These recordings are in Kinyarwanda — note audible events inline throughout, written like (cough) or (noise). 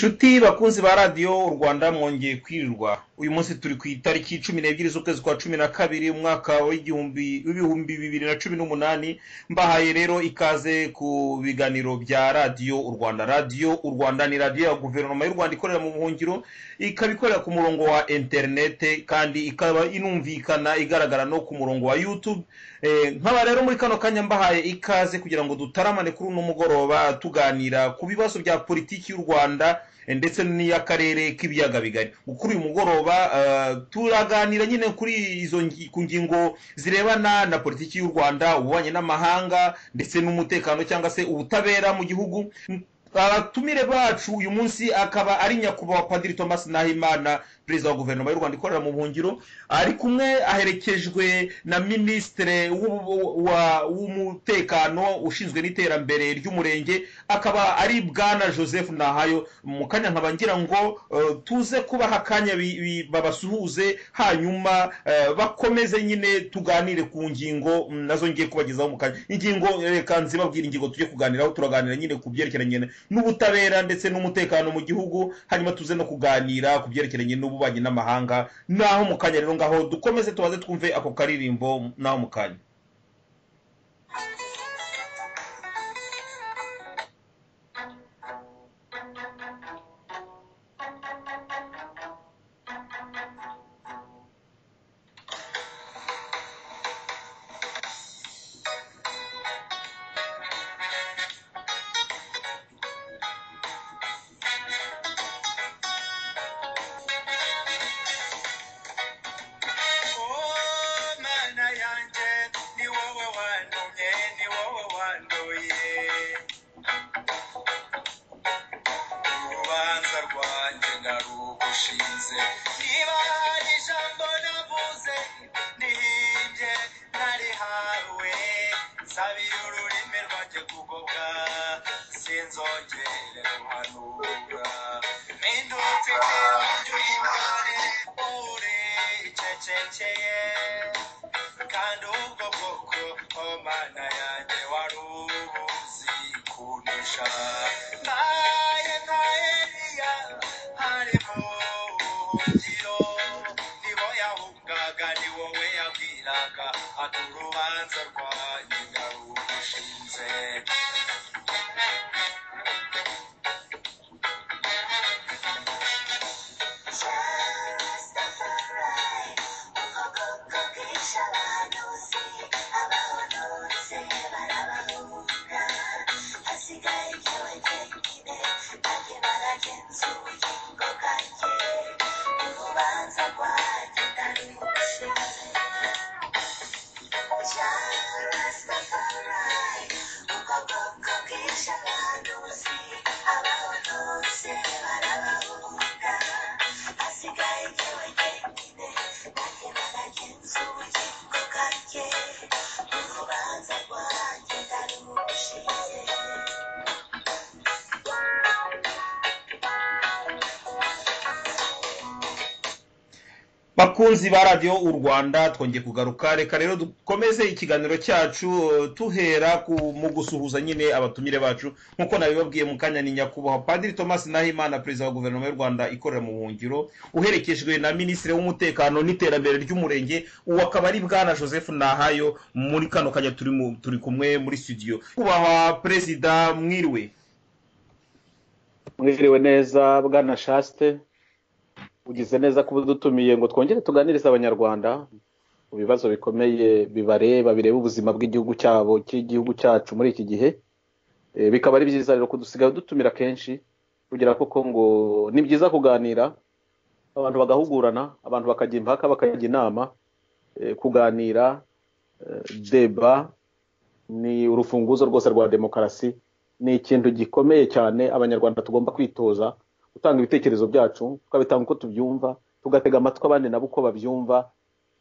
nshuti bakunzi ba radiyo rwanda mwongeye kwirirwa. Uyu munsi turi ku itariki cumi n'ebyiri z'ukwezi kwa cumi na kabiri umwaka w'ibihumbi bibiri na cumi n'umunani. Mbahaye rero ikaze ku biganiro bya radiyo u rwanda radiyo u rwanda ni radiyo ya guverinoma y'u rwanda ikorera mu buhungiro ikaba ikorera ku murongo wa interinete kandi ikaba inumvikana igaragara no ku murongo wa yutube Eh, nkaba rero muri kano kanya mbahaye ikaze kugira ngo dutaramane kuri uno mugoroba tuganira ku bibazo bya politiki y'u rwanda ndetse n'iy'akarere k'ibiyaga bigari. Kuri uyu mugoroba eh, turaganira nyine kuri izo ku ngingo zirebana na politiki y'u rwanda ububanyi n'amahanga ndetse n'umutekano cyangwa se ubutabera mu gihugu. Abatumire bacu uyu munsi akaba ari nyakubahwa padiri thomas nahimana perezida wa guverinoma y'u rwanda ikorera mu buhungiro. Ari kumwe aherekejwe na minisitiri w'umutekano ushinzwe n'iterambere ry'umurenge. Akaba ari bwana joseph nahayo. Mu kanya nkaba ngira ngo eh, tuze kubaha akanya babasuhuze hanyuma eh, bakomeze nyine tuganire ku ngingo mm, na zo ngiye kubagezaho mu kanya. Ingingo reka nzibabwira ingingo tujye kuganiraho turaganira nyine ku byerekeranye n'ubutabera ndetse n'umutekano mu gihugu hanyuma tuze no kuganira ku byerekeranye n'ububanyi n'amahanga naho mu kanya rero ngaho dukomeze tubaze twumve ako karirimbo naho mu kanya. Kundusha bakunzi ba radiyo u rwanda twongeye kugaruka reka rero dukomeze ikiganiro cyacu tuhera mu gusuhuza nyine abatumire bacu. Nk'uko nabibabwiye mu kanya ni nyakubahwa padiri thomas nahimana perezida wa guverinoma y'u rwanda ikorera mu buhungiro uherekejwe na minisitiri w'umutekano n'iterambere ry'umurenge uwo akaba ari bwana joseph nahayo muri kano kanya turi kumwe muri studio. Kubahwa perezida mwiriwe. Mwiriwe neza bwana shaste. Ugize neza kuba udutumiye ngo twongere tuganirize abanyarwanda mu bibazo bikomeye bibareba bireba ubuzima bw'igihugu cyabo cy'igihugu cyacu muri iki gihe. Eh, bikaba ari byiza rero kudusigaye dutumira kenshi kugira koko ngo ni byiza kuganira abantu bagahugurana abantu bakajya impaka bakajya inama eh, kuganira eh, deba ni urufunguzo rwose rwa demokarasi. Ni ikintu gikomeye cyane abanyarwanda tugomba kwitoza gutanga ibitekerezo byacu tukabitanga uko tubyumva tugatega amatwi abandi nabo uko babyumva.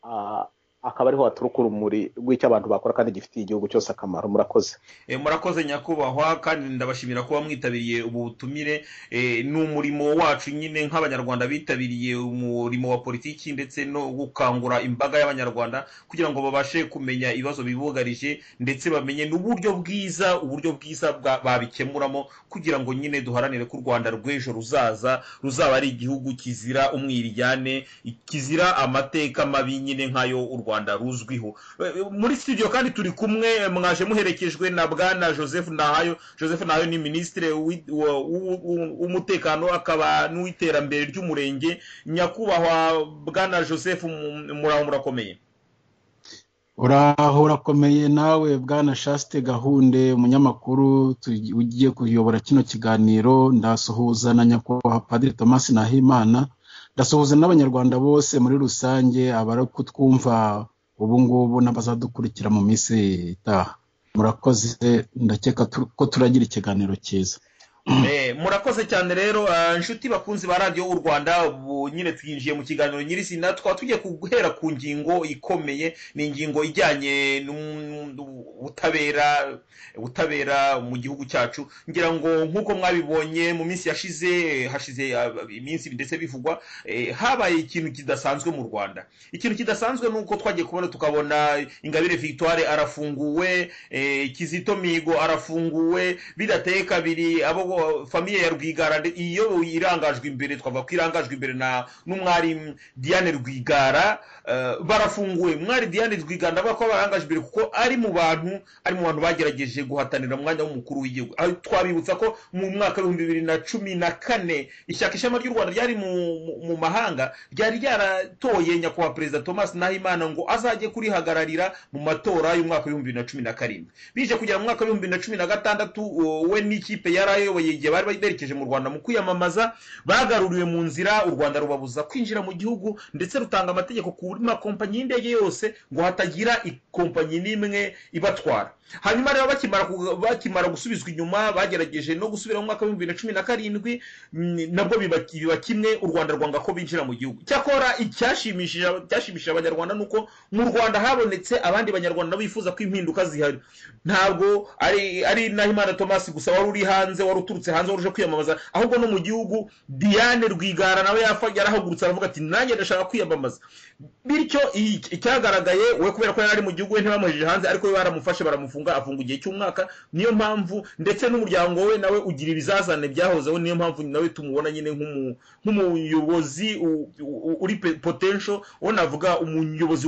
Ah, akaba ariho haturuka urumuri rw'icyo abantu bakora kandi gifitiye igihugu cyose akamaro. Murakoze. Eh, murakoze nyakubahwa kandi ndabashimira kuba mwitabiriye ubu butumire. Eh, ni umurimo wacu nyine nk'abanyarwanda bitabiriye umurimo wa politiki ndetse no gukangura imbaga y'abanyarwanda kugira ngo babashe kumenya ibibazo bibugarije ndetse bamenye n'uburyo bwiza uburyo bwiza babikemuramo kugira ngo nyine duharanire ko u rwanda rw'ejo ruzaza ruzaba ari igihugu kizira umwiryane kizira amateka mabi nyine nk'ayo u rwanda ruzwiho. Eh, muri studio kandi turi kumwe mwaje muherekejwe na bwana joseph nahayo joseph nahayo ni minisitiri w'umutekano akaba n'uw'iterambere ry'umurenge. Nyakubahwa bwana joseph mu- muraho murakomeye. Uraho urakomeye nawe bwana shaste gahunde umunyamakuru ugiye kuyobora kino kiganiro. Ndasuhuza na nyakubahwa padiri thomas nahimana. Ndasuhuza n'abanyarwanda bose muri rusange abari kutwumva ubu ngubu n'abazadukurikira mu minsi itaha. Murakoze ndakeka ko turagira ikiganiro cyiza. Murakoze cyane rero ah, inshuti bakunzi ba radiyo u rwanda nyine twinjiye mu kiganiro nyirizina twaba tugiye guhera ku ngingo ikomeye ni ingingo ijyanye n'ubutabera ubutabera mu gihugu cyacu. Ngira ngo nk'uko mwabibonye mu minsi yashize hashize ah, iminsi ndetse bivugwa eh, habaye ikintu kidasanzwe mu rwanda. Ikintu kidasanzwe ni uko twagiye kubona tukabona ingabire victoire arafunguwe eh, kizito mihigo arafunguwe bidateye kabiri abo famiye ya rwigara iyo irangajwe imbere twavuga ko irangajwe imbere n'umwari diane rwigara eh, barafunguwe. Mwari diane rwigara ndavuga ko barangajwe imbere kuko ari mu bantu ari mu bantu bagerageje guhatanira umwanya w'umukuru w'igihugu. Aho twabibutsa ko mu mwaka w'ibihumbi bibiri na cumi na kane ishyaka ishema ry'u rwanda ryari mu, mahanga ryari ryaratoye nyakubahwa perezida thomas nahimana ngo azajye kurihagararira mu matora y'umwaka w'ibihumbi bibiri na cumi na karindwi. Bije kugera mu mwaka w'ibihumbi bibiri na cumi na gatandatu we n'ikipe yari ayoboye igihe bari berekeje mu rwanda mu kwiyamamaza bagaruriwe mu nzira u rwanda rubabuza kwinjira mu gihugu ndetse rutanga amategeko ku makompanyi y'indege yose ngo hatagira ikompanyi n'imwe ibatwara. Hanyuma rero bakimara gusubizwa inyuma bagerageje no gusubira mu mwaka w'ibihumbi bibiri na cumi na karindwi mm, nabwo biba kimwe u rwanda rwanga ko binjira mu gihugu. Cyakora icyashimishije cyashimishije abanyarwanda ni uko mu rwanda habonetse abandi banyarwanda bifuza ko impinduka zihari. Ntabwo ari nahimana thomas gusa wari uri hanze wari uturutse hanze wari uje kwiyamamaza. Ahubwo no mu gihugu diane rwigara nawe yarahagurutse aravuga ati nanjye ndashaka kwiyamamaza. Bityo icyagaragaye we kubera ko yari ari mu gihugu we ntibamuhejeje hanze ariko we baramufashe baramufunga afunga igihe cy'umwaka niyo mpamvu ndetse n'umuryango we nawe ugira ibizazane byahozeho niyo mpamvu nawe tumubona nyine nk'umu- nk'umuyobozi uri potential uwo navuga umuyobozi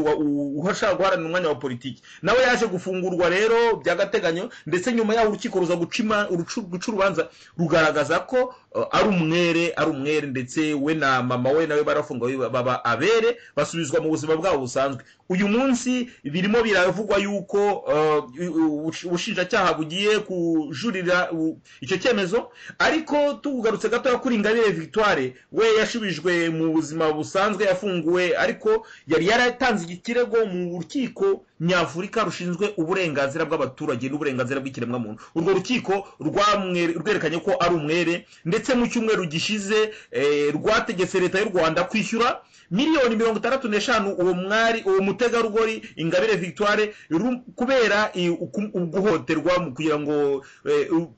ushaka guharanira umwanya wa politiki. Nawe yaje gufungurwa rero by'agateganyo ndetse nyuma yaho urukiko ruza guca urubanza rugaragaza ko uh, ari umwere ari umwere ndetse we na mama we nawe barafunga baba abere basubizwa mu buzima bwabo busanzwe. Uyu munsi birimo biravugwa yuko uh, ubushinjacyaha bugiye kujurira icyo cyemezo ariko tugarutse gatoya kuri ingabire victoire we yashubijwe mu buzima busanzwe yafunguwe ariko yari yaratanze ikirego mu rukiko nyafurika rushinzwe uburenganzira bw'abaturage n'uburenganzira bw'ikiremwamuntu. Urwo rukiko rwerekanye ko ari umwere ndetse mu cyumweru gishize eh, rwategetse leta y'u rwanda kwishyura miliyoni mirongo itandatu n'eshanu uwo mwari uwo mutegarugori ingabire victoire kubera uguhohoterwa mu kugira ngo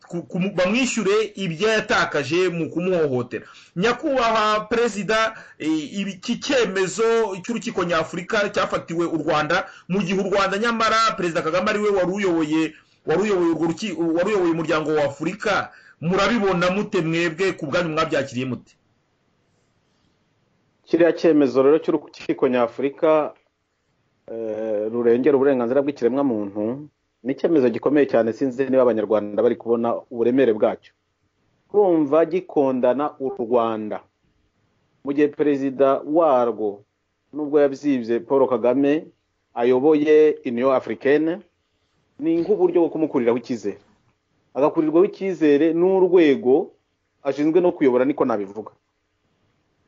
ku- bamwishyure ibyo yatakaje mu kumuhohotera. Nyakubahwa perezida eh, iki cyemezo cy'urukiko nyafurika cyafatiwe u rwanda mu gihe u rwanda nyamara perezida kagame ari we wari uyoboye wari uyoboye urwo rukiko wari uyoboye umuryango wa afurika murabibona mute mwebwe ku bwanyu mwabyakiriye mute? Kiriya cyemezo rero cy'urukiko nyafurika eh, rurengera uburenganzira bw'ikiremwamuntu ni icyemezo gikomeye cyane. Sinzi niba abanyarwanda bari kubona uburemere bwacyo. Kumva gikondana u rwanda. Mu gihe perezida warwo nubwo yabyibye paul kagame ayoboye union africaine ni nk'uburyo bwo kumukuriraho icyizere. Agakurirwaho icyizere n'urwego ashinzwe no kuyobora niko nabivuga.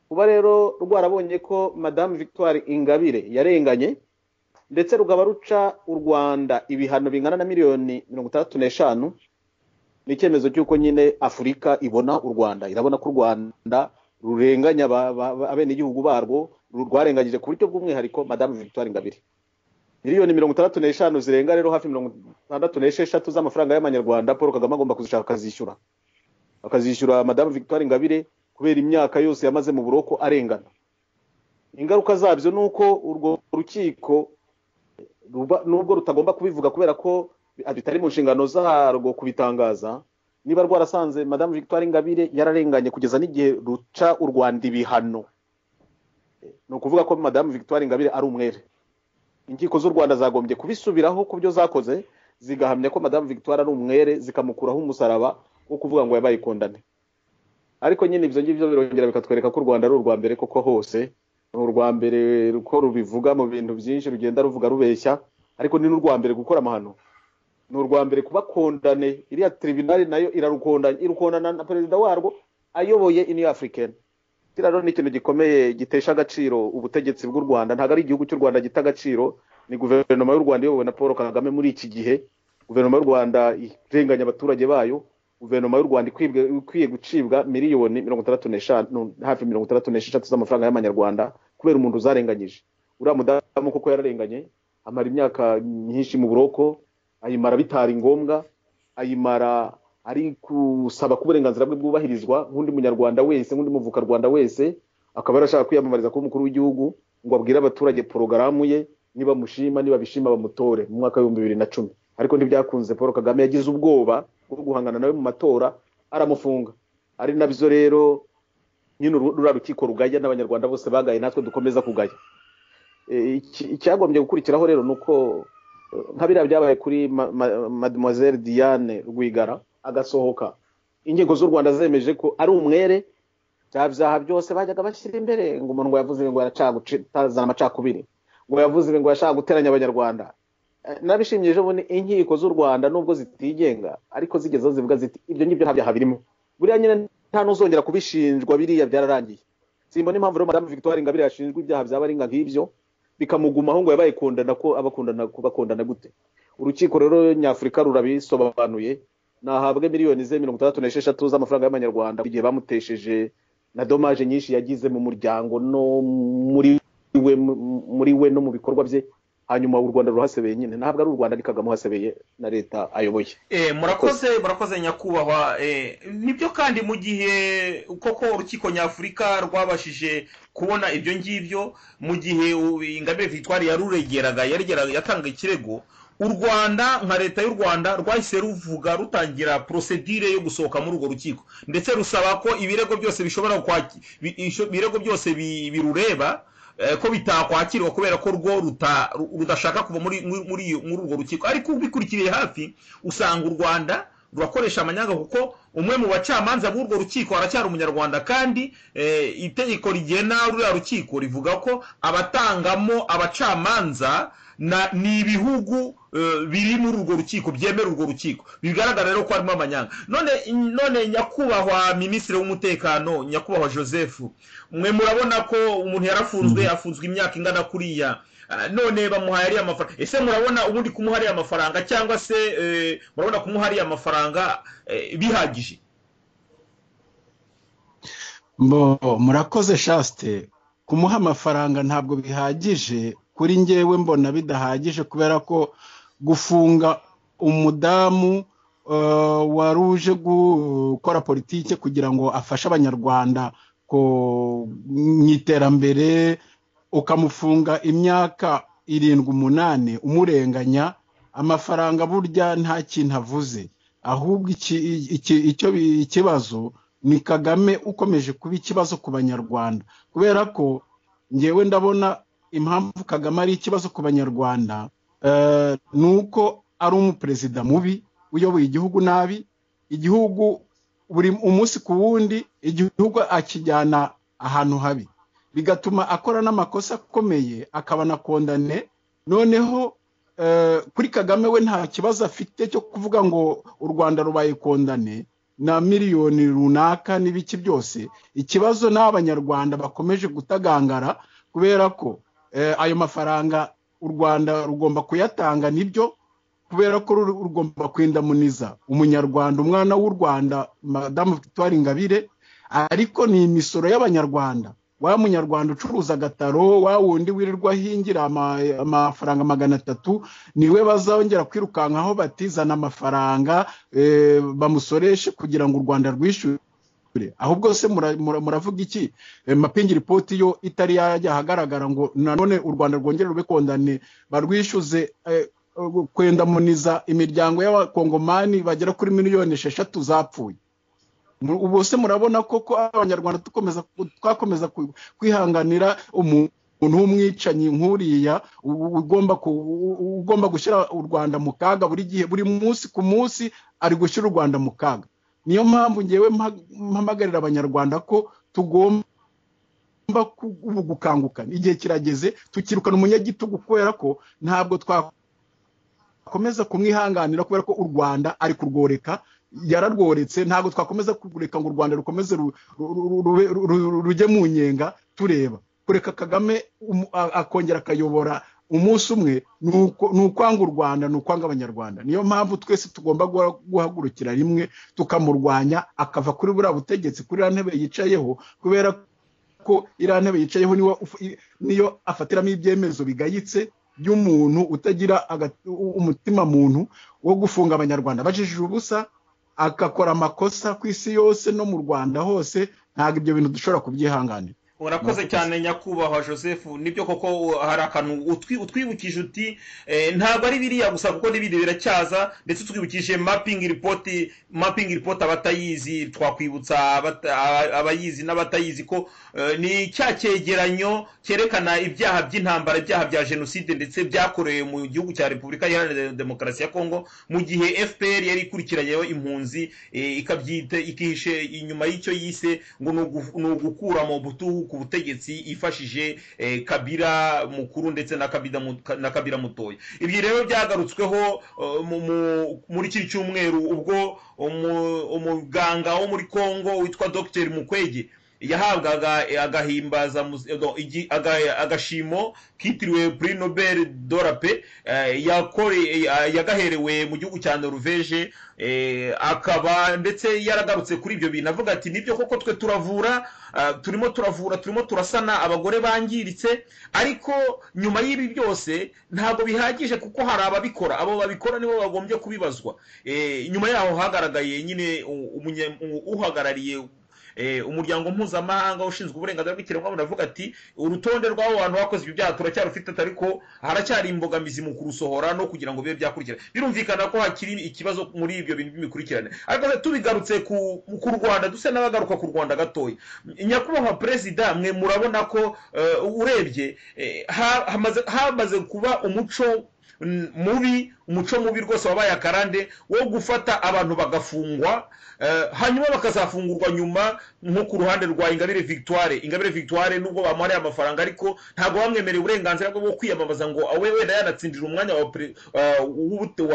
Kuba rero rwarabonye ko madamu victoire ingabire yarenganye ndetse rukaba ruca u rwanda ibihano bingana na miliyoni mirongo itandatu n'eshanu ni icyemezo cy'uko nyine afurika ibona u rwanda. Irabona ko u rwanda rurenganya abenegihugu barwo rwarenganyije ku buryo bw'umwihariko madamu victoire ingabire. Miliyoni mirongo itandatu n'eshanu zirenga rero hafi mirongo itandatu n'esheshatu z'amafaranga y'amanyarwanda paul kagame agomba kuzishaka akazishyura. Akazishyura madamu victoire ingabire kubera imyaka yose yamaze mu buroko arengana. Ingaruka zabyo ni uko urwo rukiko nubwo rutagomba kubivuga kubera ko bitari mu nshingano zarwo kubitangaza. Niba rwarasanze madamu victoire ingabire yararenganye kugeza n'igihe ruca u rwanda ibihano. Ni ukuvuga ko madamu victoire ingabire ari umwere. Inkiko z'u rwanda zagombye kubisubiraho ku byo zakoze zigahamya ko madamu victoire ari umwere zikamukuraho umusaraba wo kuvuga ngo yabaye kondane ariko nyine ibyo ngibyo birongera bikatwereka ko u rwanda ari urwa mbere koko hose. Ni urwa mbere ko rubivuga mu bintu byinshi rugenda ruvuga rubeshya ariko ni n'urwa mbere gukora amahano. Ni urwa mbere kuba kondane iriya tribunal na yo irarukondanya irukondana na perezida warwo ayoboye union africaine kiriya rero ni ikintu gikomeye gitesha agaciro ubutegetsi bw'u rwanda. Ntabwo ari igihugu cy'u rwanda gita agaciro. Ni guverinoma y'u rwanda iyobowe na paul kagame muri iki gihe. Guverinoma y'u rwanda irenganya abaturage bayo. Guverinoma y'u rwanda ikwiye gucibwa miliyoni mirongo itandatu n'eshanu hafi mirongo itandatu n'esheshatu z'amafaranga y'amanyarwanda kubera umuntu uzarenganyije. Uriya mudamu koko yararenganye amara imyaka myinshi mu buroko ayimara bitari ngombwa ayimara ari gusaba ko uburenganzira bwe bwubahirizwa nk'undi munyarwanda wese nk'undi muvukarwanda wese akaba yarashaka kwiyamamariza kuba umukuru w'igihugu ngo abwire abaturage porogaramu ye niba mushima niba bishima bamutore mu mwaka w'ibihumbi bibiri na cumi. Ariko ntibyakunze. Paul kagame yagize ubwoba bwo guhangana nawe mu matora aramufunga. Ari na byo rero nyine rukiko rugaya n'abanyarwanda bose bagaye natwe dukomeza kugaya. E, iki- icyagombye gukurikiraho rero ni uko eh, nka biriya byabaye kuri ma- ma- mademoiselle diane rwigara agasohoka. Inkiko z'u rwanda zemeje ko ari umwere bya byaha byose bajyaga bashyira imbere. Ngo umuntu ngo yavuze ngo yarashaka gutazana amacakubiri. Ngo yavuze ngo yashaka guteranya abanyarwanda. Eh, nabishimye ejo bundi inkiko z'u rwanda nubwo zitigenga ariko zigezeho zivuga ziti ibyo ngibyo nta byaha birimo. Buriya nyine nta n'uzongera kubishinjwa biriya byararangiye simbona impamvu rero madamu victoire ingabire yashinjwa ibyaha byaba ari nka nk'ibyo bikamugumaho ngo yabaye kondana ko abakundana kubakondana gute. Urukiko rero nyafurika rurabisobanuye nahabwe miliyoni ze mirongo itandatu n'esheshatu z'amafaranga y'amanyarwanda igihe bamutesheje na domaje nyinshi yagize mu muryango no muri we no mu bikorwa bye. Hanyuma u rwanda ruhasebeye nyine. Ntabwo ari u rwanda ari kagame uhasebeye na leta ayoboye. Eh, murakoze murakoze nyakubahwa. Eh, ni byo kandi mu gihe koko urukiko nyafurika rwabashije kubona ibyo ngibyo mu gihe ingabire victoire yaruregeraga yatanga ikirego u rwanda nka leta y'u rwanda rwahise ruvuga rutangira prosedire yo gusohoka muri urwo rukiko. Ndetse rusaba ko ibirego byose bishobora kwaki bi- isho- ibirego byose bi- birureba ko bitakwakirwa kubera ko rwo rudashaka kuva muri urwo rukiko. Ariko ubikurikiriye hafi usanga u rwanda rurakoresha amanyanga kuko umwe mu bacamanza b'urwo rukiko aracyari umunyarwanda. Kandi eh, itegeko rigena ruriya rukiko rivuga ko abatangamo abacamanza ni ibihugu eh, biri muri urwo rukiko byemera urwo rukiko. Bigaragara rero ko harimo amanyanga. None none nyakubahwa minisitiri w'umutekano nyakubahwa joseph mwe murabona ko umuntu yarafunzwe afunzwe imyaka ingana kuriya. Ah, none bamuhaye ariya mafaranga. Ese murabona ubundi kumuha ariya mafaranga cyangwa se eh, murabona kumuha ariya mafaranga eh, bihagije? Murakoze shaste. Kumuha amafaranga ntabwo bihagije. Kuri njyewe mbona bidahagije kubera ko gufunga umudamu eh, wari uje gukora politike kugira ngo afashe abanyarwanda mu iterambere ukamufunga imyaka irindwi umunani umurenganya amafaranga burya nta kintu avuze. Ahubwo ikibazo ni kagame ukomeje kuba ikibazo ku banyarwanda. Kubera ko ngewe ndabona impamvu kagame ari ikibazo ku banyarwanda eh, ni uko ari umuperezida mubi uyoboye igihugu nabi igihugu buri umunsi ku wundi igihugu akijyana ahantu habi. Bigatuma akora n'amakosa akomeye akaba na kondane. Noneho eh, kuri kagame we nta kibazo afite cyo kuvuga ngo u rwanda rubaye kondane na miliyoni runaka n'ibiki byose. Ikibazo ni abanyarwanda bakomeje gutagangara kubera ko ayo mafaranga u rwanda rugomba kuyatanga ni byo kubera ko rugomba kwendamuniza umunyarwanda umwana w'u rwanda madamu victoire ingabire ariko ni imisoro y'abanyarwanda. Wa munyarwanda ucuruza agataro wa wundi wirirwa ahingira ama- amafaranga magana atatu ni we bazongera kwirukankaho batizana amafaranga eh, bamusoreshe kugira ngo u rwanda rwishyure ahubwo se mura- mura- muravuga iki? Eh, mapingi ripoti yo itari yajya ahagaragara ngo nanone u rwanda rwongere rube kondane barwishyuze eh, kwendamuniza imiryango y'abakongomani bagera kuri miliyoni esheshatu zapfuye. Ubu se murabona koko abanyarwanda twakomeza kwihanganira umuntu w'umwicanyi nk'uriya ugomba gushyira u rwanda mu kaga buri gihe buri munsi ku munsi ari gushyira u rwanda mu kaga. Niyo mpamvu ngewe mpa- mpamagarira abanyarwanda ko tugomba ku- ubu gukanguka igihe kirageze tukirukana umunyagitugu kubera ko ntabwo twakomeza kumwihanganira kubera ko u rwanda ari kurworeka yararworetse. Ntabwo twakomeza kureka ngo u rwanda rukomeze rujye mu nyenga tureba. Kureka kagame a- akongera akayobora umunsi umwe ni ukwanga u rwanda ni ukwanga abanyarwanda. Niyo mpamvu twese tugomba guha- guhagurukira rimwe tukamurwanya akava kuri buriya butegetsi kuri iriya ntebe yicayeho kubera ko iriya ntebe yicayeho niyo afatiramo ibyemezo bigayitse by'umuntu utagira umutima muntu wo gufunga abanyarwanda. Bajijije ubusa agakora amakosa ku isi yose no mu rwanda hose ntabwo ibyo bintu dushobora kubyihanganira. Urakoze cyane nyakubahwa joseph. Nibyo koko hari akantu utwi- utwibukije uti eh, ntabwo ari biriya gusa kuko n'ibindi biracyaza ndetse utwibukije mapping report mapping report abatayizi twakwibutsa abayizi n'abatayizi ko eh, ni cya cyegeranyo cyerekana ibyaha by'intambara ibyaha bya jenoside ndetse byakorewe mu gihugu cya repubulika iharanira demokarasi ya kongo mu gihe fpr yari ikurikiranyeho impunzi eh, ikabyita ikihishe inyuma y'icyo yise ngo ni ugukura mu butugu ku butegetsi ifashije eh, kabira mukuru ndetse na kabira mutoya ibyo rero byagarutsweho eh, mu- mu- muri kiri cyumweru ubwo umu- umuganga wo muri kongo witwa dr mukwege yahabwaga agahimbaza agashimo kitiriwe prix nobel la paix eh, eh, yagaherewe mu gihugu cya norvege eh, akaba ndetse yaragarutse kuri ibyo bintu. Avuga ati ni byo koko twe turavura turimo turavura turimo turasana abagore bangiritse ariko nyuma y'ibi byose ntabwo bihagije kuko hari ababikora. Abo babikora nibo bagombye kubibazwa. Nyuma yaho hagaragaye nyine uhagarariye umuryango mpuzamahanga ushinzwe uburenganzira bw'ikiremwamuntu avuga ati urutonde rw'abo bantu bakoze ibyo byaha turacyarufite ariko haracyari imbogamizi mu kurusohora no kugira ngo bibe byakurikirana. Birumvikana ko hakiri ikibazo muri ibyo bintu by'imikurikirane ariko tubigarutse ku, rwanda duse n'abagaruka ku rwanda gatoya. Nyakubahwa perezida mwe murabona ko eh, urebye eh, ha- hamaze hamaze kuba umuco mm, mubi umuco mubi rwose wabaye akarande wo gufata abantu bagafungwa eh, hanyuma bakazafungurwa nyuma nko ku ruhande rwa ingabire victoire. Ingabire victoire nubwo bamuhariye amafaranga ariko ntabwo bamwemereye uburenganzira bwo kwiyamamaza ngo awe wenda yanatsindira umwanya wa,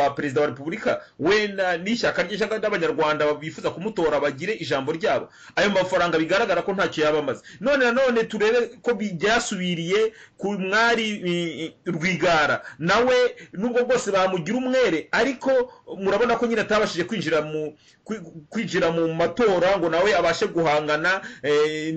wa perezida wa repubulika we na- n'ishyaka ry'ishyaka ry'abanyarwanda bifuza kumutora bagire ijambo ryabo. Ayo mafaranga bigaragara ko ntacyo yaba amaze none nanone turebe ko bi- byasubiriye ku mwari rwigara. Nawe nubwo bwose bamugira umwere. Ariko murabona ko nyine atabashije kwinjira mu kwi- kwinjira mu matora ngo nawe abashe guhangana eh,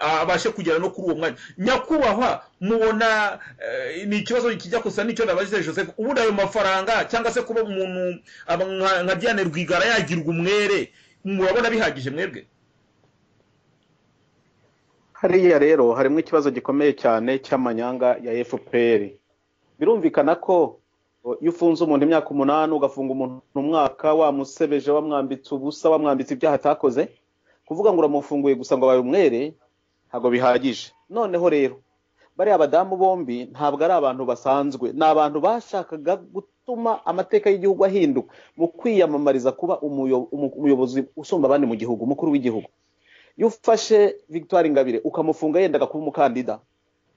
abashe kugera no kuri uwo mwanya. Nyakubahwa mubona eh, ni ikibazo kijya gusa n'icyo nabajije joseph. Ubundi ayo mafaranga cyangwa se kuba umuntu nka- diane rwigara yagirwa umwere murabona bihagije mwebwe? Hariya rero harimo ikibazo gikomeye cyane cy'amanyanga ya fpr birumvikana ko iyo ufunze umuntu imyaka umunani ugafunga umuntu umwaka wamusebeje wamwambitse ubusa wamwambitse ibyaha atakoze kuvuga ngo uramufunguye gusa ngo abaye umwere ntabwo bihagije. Noneho rero bariya badamu bombi ntabwo ari abantu basanzwe. Ni abantu bashakaga gutuma amateka y'igihugu ahinduka mu kwiyamamariza kuba umuyo- umu- umuyobozi usumba abandi mu gihugu umukuru w'igihugu. Iyo ufashe victoire ingabire ukamufunga yendaga kuba umukandida.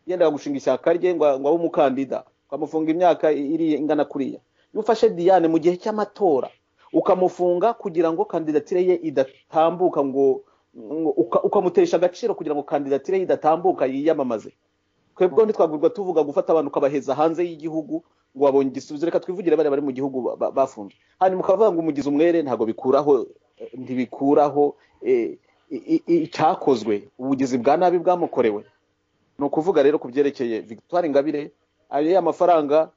Yendaga gushinga ishyaka rye ngo abe umukandida. Ukamufunga imyaka iri ingana kuriya iyo ufashe diane mu gihe cy'amatora. Ukamufunga kugira ngo kandidatire ye idatambuka ngo ngo uka- ukamutesha agaciro kugira ngo kandidatire ye idatambuka yiyamamaze. Twebwe ntitwagurwa tuvuga gufata abantu ukabaheza hanze y'igihugu ngo wabonye igisubizo. Reka twivugire bariya bari mu gihugu ba- ba- bafunzwe hanyuma ukavuga ngo umugize umwere ntabwo bikuraho eh, ntibikuraho eh, icyakozwe ubugizi bwa nabi bwamukorewe. Ni ukuvuga rero ku byerekeye victoire ingabire ayo mafaranga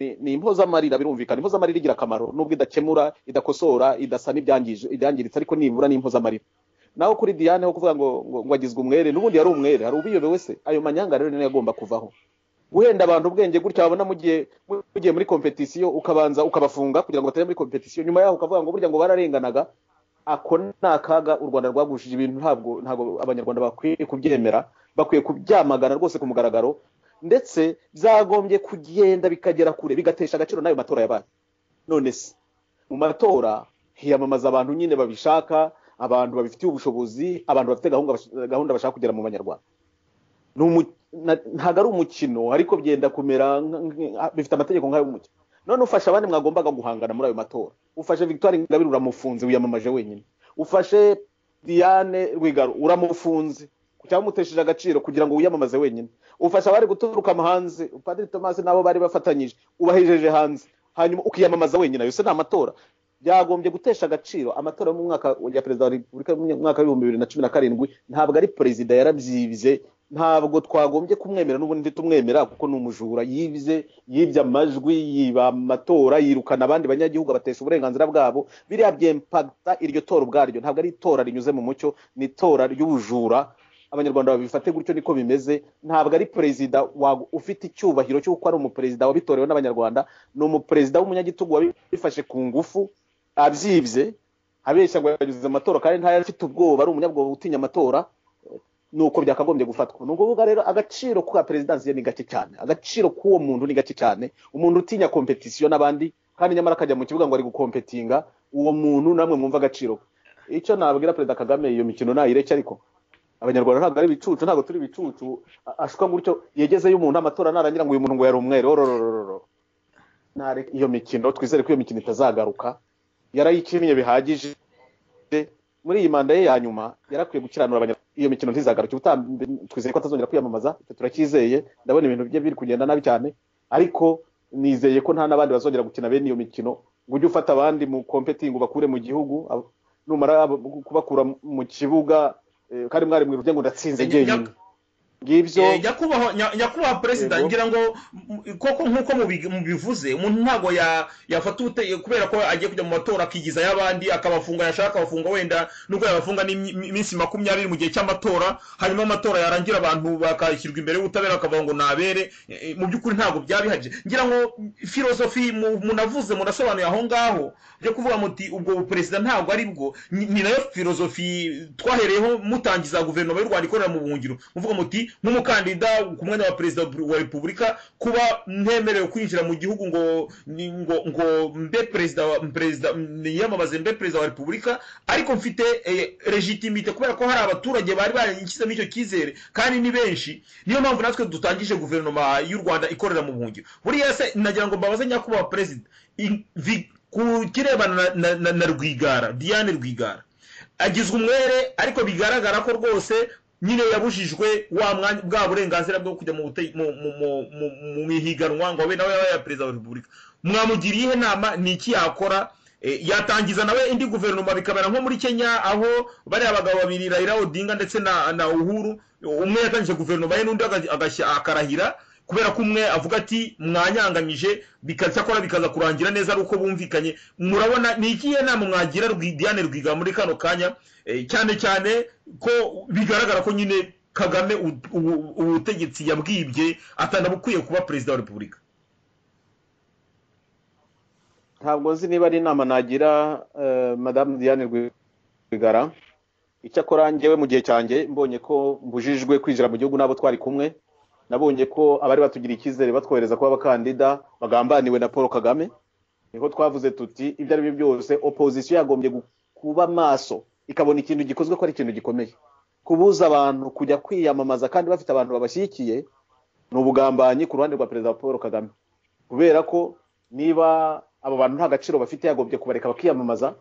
ni impozamarira birumvikana. Impozamarira igira akamaro nubwo idakemura idakosora idasa n'ibyangije ibyangiritse ariko nibura ni impozamarira. Naho kuri diane ho kuvuga ngo ngo agizwe umwere n'ubundi yari umwere hari ubiyobewe se ayo manyanga rero niyo agomba kuvaho. Guhenda abantu ubwenge gutya wabona mugiye mugiye muri kompetisiyo ukabanza ukabafunga kugira ngo batajya muri kompetisiyo nyuma yaho ukavuga ngo burya ngo bararenganaga ako ni akaga u rwanda rwagushije ibintu ntabwo ntabwo abanyarwanda bakwiye kubyemera. Bakwiye kubyamagana rwose ku mugaragaro ndetse byagombye kugenda bikagera kure bigatesha agaciro n'ayo matora yabaye. None se mu matora hiyamamaza abantu nyine babishaka abantu babifitiye ubushobozi abantu bafite gahunda bashaka kugera mu banyarwanda. Ntabwo ari umukino ariko byenda kumera bifite amategeko nk'ay'umukino none ufashe abandi mwagombaga guhangana muri ayo matora. Ufashe victoire ingabire uramufunze wiyamamaje wenyine. Ufashe diane rwigaro uramufunze. Cyangwa umutesheje agaciro kugira ngo wiyamamaze wenyine? Ufashe abari guturuka hanze. Padiri thomas nabo bari bafatanyije. Ubahejeje hanze. Hanyuma ukiyamamaza wenyine. Ayo se ni amatora. Byagombye gutesha agaciro amatora mu mwaka ya perezida wa repubulika mu mwaka w'ibihumbi bibiri na cumi na karindwi. Ntabwo ari perezida yarabyibye ntabwo twagombye kumwemera n'ubundi ntitumwemera kuko ni umujura. Yibye yibye amajwi yiba amatora yirukana abandi banyagihugu abatesha uburenganzira bwabo. Biriya byempagita iryo tora ubwaryo. Ntabwo ari itora rinyuze mu mucyo ni itora ry'ubujura. Abanyarwanda babifate gutyo niko bimeze. Ntabwo ari perezida ufite icyubahiro cy'uko ari umuperezida wabitorewe n'abanyarwanda. Ni umuperezida w'umunyagitugu wabifashe ku ngufu abyibye. Abeshya ngo yagize amatora kandi ntayo afite ubwoba ari umunyabwoba utinya amatora ni uko byakagombye gufatwa. Ni ukuvuga rero agaciro ka perezidansi ye ni gake cyane. Agaciro k'uwo muntu ni gake cyane. Umuntu utinya kompetisiyo n'abandi kandi nyamara akajya mu kibuga ngo ari gukompetinga uwo muntu namwe mwumva agaciro. Icyo nabwira perezida kagame iyo mikino nayireke ariko abanyarwanda ntabwo ari ibicucu ntabwo turi ibicucu a- ashukwa gutyo yegezeyo umuntu amatora narangira ngo uyu muntu ngo yari umwere ororororo Nareke iyo mikino twizere ko iyo mikino itazagaruka. Yarayikinnye bihagije. Muri iyi manda ye ya nyuma yarakwiye gukiranura abanyarwanda iyo mikino ntizagaruke. Twizeye ko atazongera kwiyamamaza icyo turacyizeye. Ndabona ibintu bye biri kugenda nabi cyane. Ariko nizeye ko nta n'abandi bazongera gukina bene iyo mikino. Ngo ujye ufata abandi mu kompetingi ubakure mu gihugu. Numara kubakura mu kibuga kandi mwari mwiruvuge ngo ndatsinze jyenyine ngibyo Eh, nyakubahwa nya- nyakubahwa perezida ngira ngo koko nk'uko mubi- mubivuze umuntu ntabwo ya- yafata ubute kubera ko agiye kujya mu matora akigiza y'abandi akabafunga yashaka akabafunga wenda nubwo yabafunga n'iminsi makumyabiri mu gihe cy'amatora hanyuma amatora yarangira abantu bakashyirwa imbere y'ubutabera bakavuga ngo nabere. Eh, mu by'ukuri ntabwo byaba bihagije ngira ngo filozofi mu- munavuze munasobanuye aho ngaho byo kuvuga muti ubwo perezida ntabwo ari bwo. Ni ni na yo filozofi twahereyeho mutangiza guverinoma y'u rwanda ikorera mu buhungiro. Muvuga muti nk'umukandida ku mwanya wa perezida wa repubulika kuba ntemerewe kwinjira mu gihugu ngo ngo ngo mbe perezida perezida niyamamaze mbe perezida wa repubulika ariko mfite eh, legitimite kubera ko hari abaturage bari baranyishyizemo icyo cyizere kandi ni benshi. Niyo mpamvu natwe dutangije guverinoma y'u rwanda ikorera mu buhungiro buriya se nagira ngo mbabaze nyakubahwa perezida ku kirebana na, na, na, na rwigara diane rwigara. Agizwe umwere ariko bigaragara ko rwose nyine yabujijwe bwa burenganzira bwo kujya mu mihiganwa ngo abe nawe yabaye perezida wa repubulika. Mwamugiriye ihe nama ni iki yakora? Eh, yatangiza nawe indi guverinoma bikabera nko muri kenya aho bariya bagabo babiri raila odinga ndetse na, uhuru umwe yatangije guverinoma ye n'undi akarahira. Kubera ko umwe avuga ati mwanyanganyije bikacyakora bikaza kurangira neza ari uko bumvikanye. Murabona ni ikihe nama mwagira diane rwiga muri kano kanya? Eh, cyane cyane ko bigaragara ko nyine kagame ubutegetsi yabwibye atanabukwiye kuba perezida wa repubulika. Ntabwo nzi niba ari inama nagira eh, madamu diane rwigara. Icyakora njyewe mu gihe cyanjye mbonye ko mbujijwe kwinjira mu gihugu n'abo twari kumwe. Nabonye ko abari batugiriye icyizere batwohereza kuba abakandida bagambaniwe na paul kagame. Niho twavuze tuti ibyo ari byo byose opozisiyo yagombye kuba maso ikabona ikintu gikozwe ko ari ikintu gikomeye. Kubuza abantu kujya kwiyamamaza kandi bafite abantu babashyigikiye ni ubugambanyi ku ruhande rwa perezida paul kagame. Kubera ko niba abo bantu nta gaciro bafite yagombye kubareka bakiyamamaza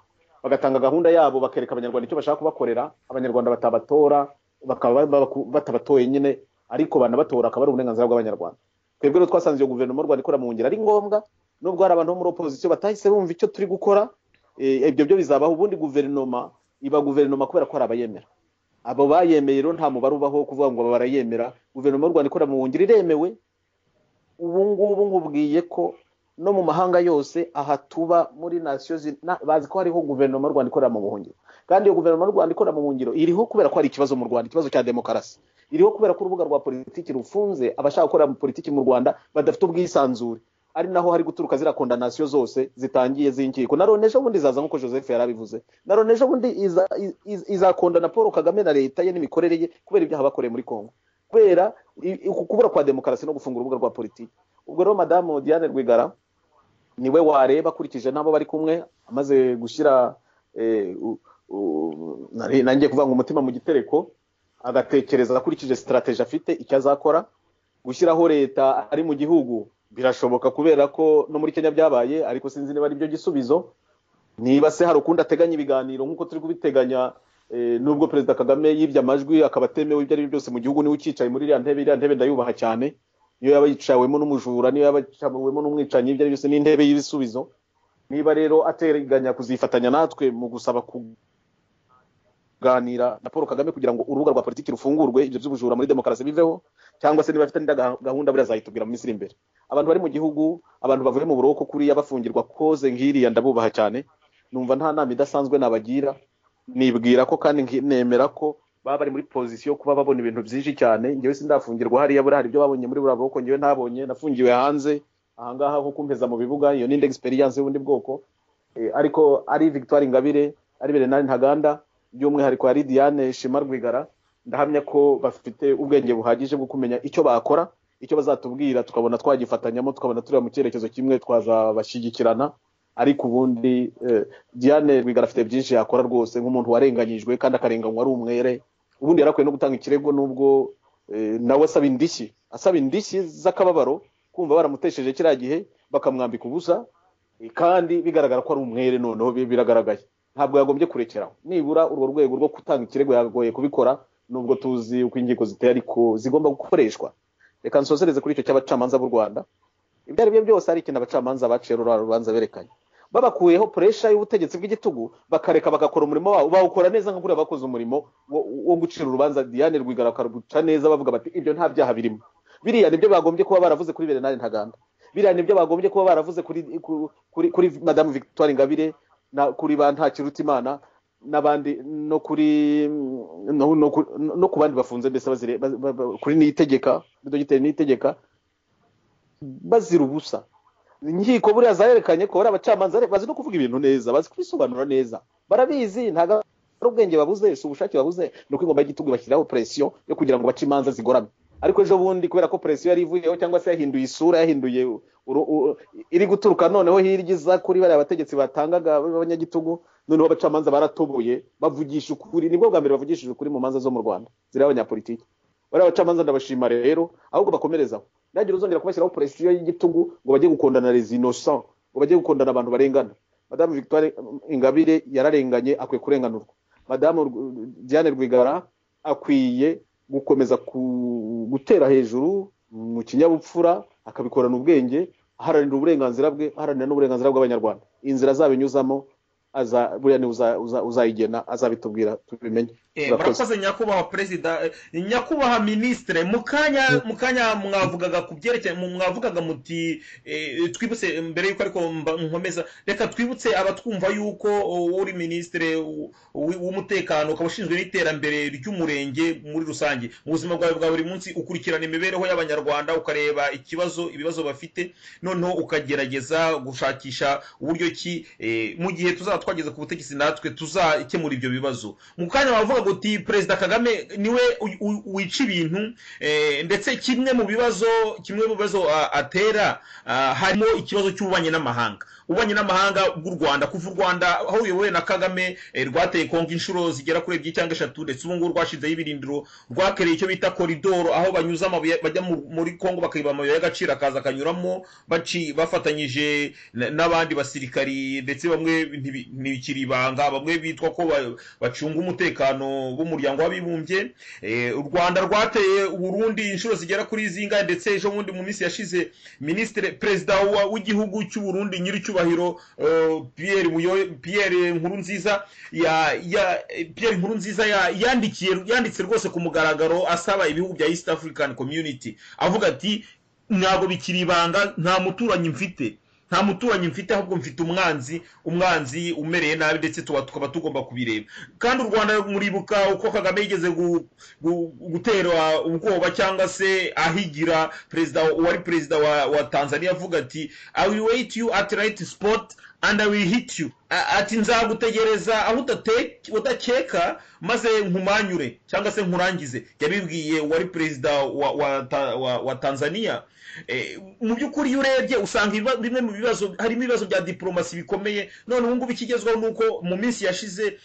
bagatanga gahunda yabo bakereka abanyarwanda icyo bashaka kubakorera. Abanyarwanda batabatora bakaba batabatoye nyine. Ariko banabatora akaba ari uburenganzira bw'abanyarwanda. Twebwe rero twasanze iyo guverinoma y'u rwanda ikora mu ngeri ari ngombwa nubwo hari abantu bo muri opozisiyo batahise bumva icyo turi gukora eh, ibyo byo bizabaho. Ubundi guverinoma iba guverinoma kubera ko hari abayemera abo bayemeye rero nta mubare ubaho kuvuga ngo barayemera. Guverinoma y'u rwanda ikora mu ngeri iremewe. Ubu ngubu nkubwiye ko no mu mahanga yose aha tuba muri nasiyo zi- na- bazi ko hariho guverinoma y'u rwanda ikorera mu buhungiro kandi iyo guverinoma y'u rwanda ikorera mu buhungiro iriho kubera ko hari ikibazo mu rwanda ikibazo cya demokarasi. Iriho kubera ko urubuga rwa politiki rufunze abashaka gukorera mu politiki mu rwanda badafite ubwisanzure. Ari naho hari guturuka ziriya kondanasiyo zose zitangiye z'inkiko. Na none ejo bundi izaza nk'uko joseph yari abivuze na none ejo bundi iza- iz- izakondana paul kagame na leta ye n'imikorere ye kubera ibyaha bakoreye muri congo. Kubera kubura kwa demokarasi no gufunga urubuga rwa politiki. Ubwo rero madamu diane rwigara ni we wareba akurikije n'abo bari kumwe amaze gushyira eh, nanjye kuvuga ngo umutima mu gitereko agatekereza akurikije sitarateji afite icyo azakora. Gushyiraho leta ari mu gihugu birashoboka kubera ko no muri kenya byabaye ariko sinzi niba ari byo gisubizo. Niba se hari ukundi ateganya ibiganiro nk'uko turi kubiteganya eh, nubwo perezida kagame yibye amajwi akaba atemewe ibyo ari byo byose mu gihugu ni we ucyicaye muri iriya ntebe iriya ntebe ndayubaha cyane. Niyo yaba yicawemo n'umujura niyo yaba yicawemo n'umwicanyi ibyo ari byo byose n'intebe y'ibisubizo. Niba rero ateganya kuzifatanya natwe mu gusaba kuganira na paul kagame kugira ngo urubuga rwa politiki rufungurwe ibyo by'ubujura muri demokarasi biveho cyangwa se niba afite gaha- gahunda buriya azayitubwira mu minsi iri imbere. Abantu bari mu gihugu abantu bavuye mu buroko kuriya bafungirwa koze nk'iriya ndabubaha cyane. Numva nta nama idasanzwe nabagira. Nibwira ko kandi nemera ko baba bari muri pozisiyo kuba babona ibintu byinshi cyane. Ngewe sindafungirwa hariya buriya hari ibyo babonye muri buriya buroko ngewe ntabonye. Nafungiwe hanze ahangaha ho kumpeza mu bibuga. Iyo ni indi experience y'ubundi bwoko. Eh, ariko ari victoire ingabire ari berenari ntaganda. By'umwihariko ari diane shema rwigara ndahamya ko bafite ubwenge buhagije bwo kumenya icyo bakora icyo bazatubwira tukabona twagifatanyamo tukabona tureba mu cyerekezo kimwe twazabashyigikirana ariko ubundi eh, diane rwigara afite byinshi yakora rwose nk'umuntu warenganyijwe kandi akarenganywa ari umwere ubundi yarakwiye no gutanga ikirego n'ubwo eh, nawe asaba indishyi asaba indishyi z'akababaro kumva baramutesheje kiriya gihe bakamwambika ubusa eh, kandi bigaragara ko ari umwere noneho bi- biragaragaye. Ntabwo yagombye kurekeraho nibura urwo rwego rwo gutanga ikirego yagoye kubikora nubwo tuzi uko inkiko ziteye ariko zigomba gukoreshwa. Reka nsosereze kuri icyo cy'abacamanza b'u rwanda. Ibyo ari byo byose hari ikintu abacamanza baciye ruriya rubanza berekanye. Babakuyeho puresha y'ubutegetsi bw'igitugu bakareka bagakora umurimo wabo. Bawukora neza nka kuriya bakoze umurimo wo, gucira urubanza. Diane rwigara bakaruca neza bavuga bati ibyo nta byaha birimo. Biriya ni byo bagombye kuba baravuze kuri berenari ntaganda. Biriya ni byo bagombye kuba baravuze kuri ku- kuri, kuri madamu victoire ingabire kuri ba ntakirutimana n'abandi no kuri no, ku- bandi bafunze mbese kuri niyitegeka dogiteri niyitegeka bazira ubusa. Inkiko buriya zarerekanye ko bariya abacamanza bazi no kuvuga ibintu neza bazi kubisobanura neza. Barabizi ntabwo ari ubwenge babuze si ubushake babuze ni uko ingoma y'igitugu bashyiraho presiyo yo kugira ngo bace imanza zigoramye. Ariko ejo bundi kubera ko presiyo yari ivuyeho cyangwa se yahinduye isura yahinduye iri guturuka noneho hirya iza kuri bariya bategetsi batangaga b'abanyagitugu noneho abacamanza baratubuye bavugisha ukuri. Nibwo bwa mbere bavugishije ukuri mu manza zo mu rwanda ziriho abanyapolitiki. Bariya bacamanza ndabashima rero ahubwo bakomerezaho. Ntihagire uzongera kubashyiraho presiyo y'igitugu ngo bajye gukundana les innocents ngo bajye gukundana abantu barengana. Madamu victoire ingabire yararenganye akwiye kurenganurwa. Madamu diane rwigara akwiye gukomeza gutera hejuru mu kinyabupfura akabikorana ubwenge aharanira uburenganzira bwe aharanira n'uburenganzira bw'abanyarwanda. Inzira azabinyuzamo aza buriya ni uza- uza- uzayigena azabitubwira tubimenye. Eh, Murakoze. nyakubahwa perezida Eh, nyakubahwa minisitire mu kanya mwavugaga ku byerekeye mwavugaga muti eh, twibutse mbere y'uko ariko nkomeza reka twibutse abatwumva yuko oh, uri minisitire w- w'umutekano ukaba ushinzwe n'iterambere ry'umurenge muri rusange. Mu buzima bwawe bwa buri munsi ukurikirana imibereho y'abanyarwanda ukareba ikibazo ibibazo bafite noneho ukagerageza gushakisha uburyo ki mu gihe tuzaba twageze ku butegetsi natwe tuzakemura ibyo bibazo. Mu kanya wavuga ngo uti perezida kagame ni we wica ibintu eh, ndetse kimwe mu bibazo kimwe mu bibazo atera harimo ikibazo cy'ububanyi n'amahanga. Ububanyi n'amahanga bw'u rwanda. Kuva u rwanda aho uyobowe na kagame eh, rwateye kongo inshuro zigera kuri ebyiri cyangwa eshatu ndetse ubu ngubu rwashyizeho ibirindiro rwakereye icyo bita koridoro aho banyuza amabuye bajya mu- muri kongo bakiba amabuye y'agaciro akaza akanyuramo bafatanyije na- n'abandi basirikari ndetse bamwe ntibikiri ibanga bamwe bitwa ko ba- bacunga umutekano w'umuryango w'abibumbye. Eh, u rwanda rwateye uburundi inshuro zigera kuri zingahe ndetse ejo bundi mu minsi yashize minisitiri perezida w'igihugu cy'u burundi nyiricyubahiro eh, ya ya pierre nkurunziza ya- yandikiye yanditse rwose ku mugaragaro asaba ibihugu bya east african community. Avuga ati ntabwo bikiri ibanga nta muturanyi mfite. Nta muturanyi mfite ahubwo mfite umwanzi umwanzi umereye nabi ndetse tukaba tugomba kubireba. Kandi u rwanda muribuka uko kagame yigeze gu- gu- gutera ubwoba cyangwa se ahigira perezida wari perezida wa, tanzania avuga ati i will wait you at right spot and i will hit you. Ati nzagutegereza aho udakeka maze nkumanyure cyangwa se nkurangize. Yabibwiye wari perezida wa, wa, ta- wa, wa tanzania. Mu by'ukuri iyo urebye usanga bimwe mu bibazo harimo ibibazo bya diporomasi bikomeye. None ubu ngubu ikigezweho ni uko mu minsi yashize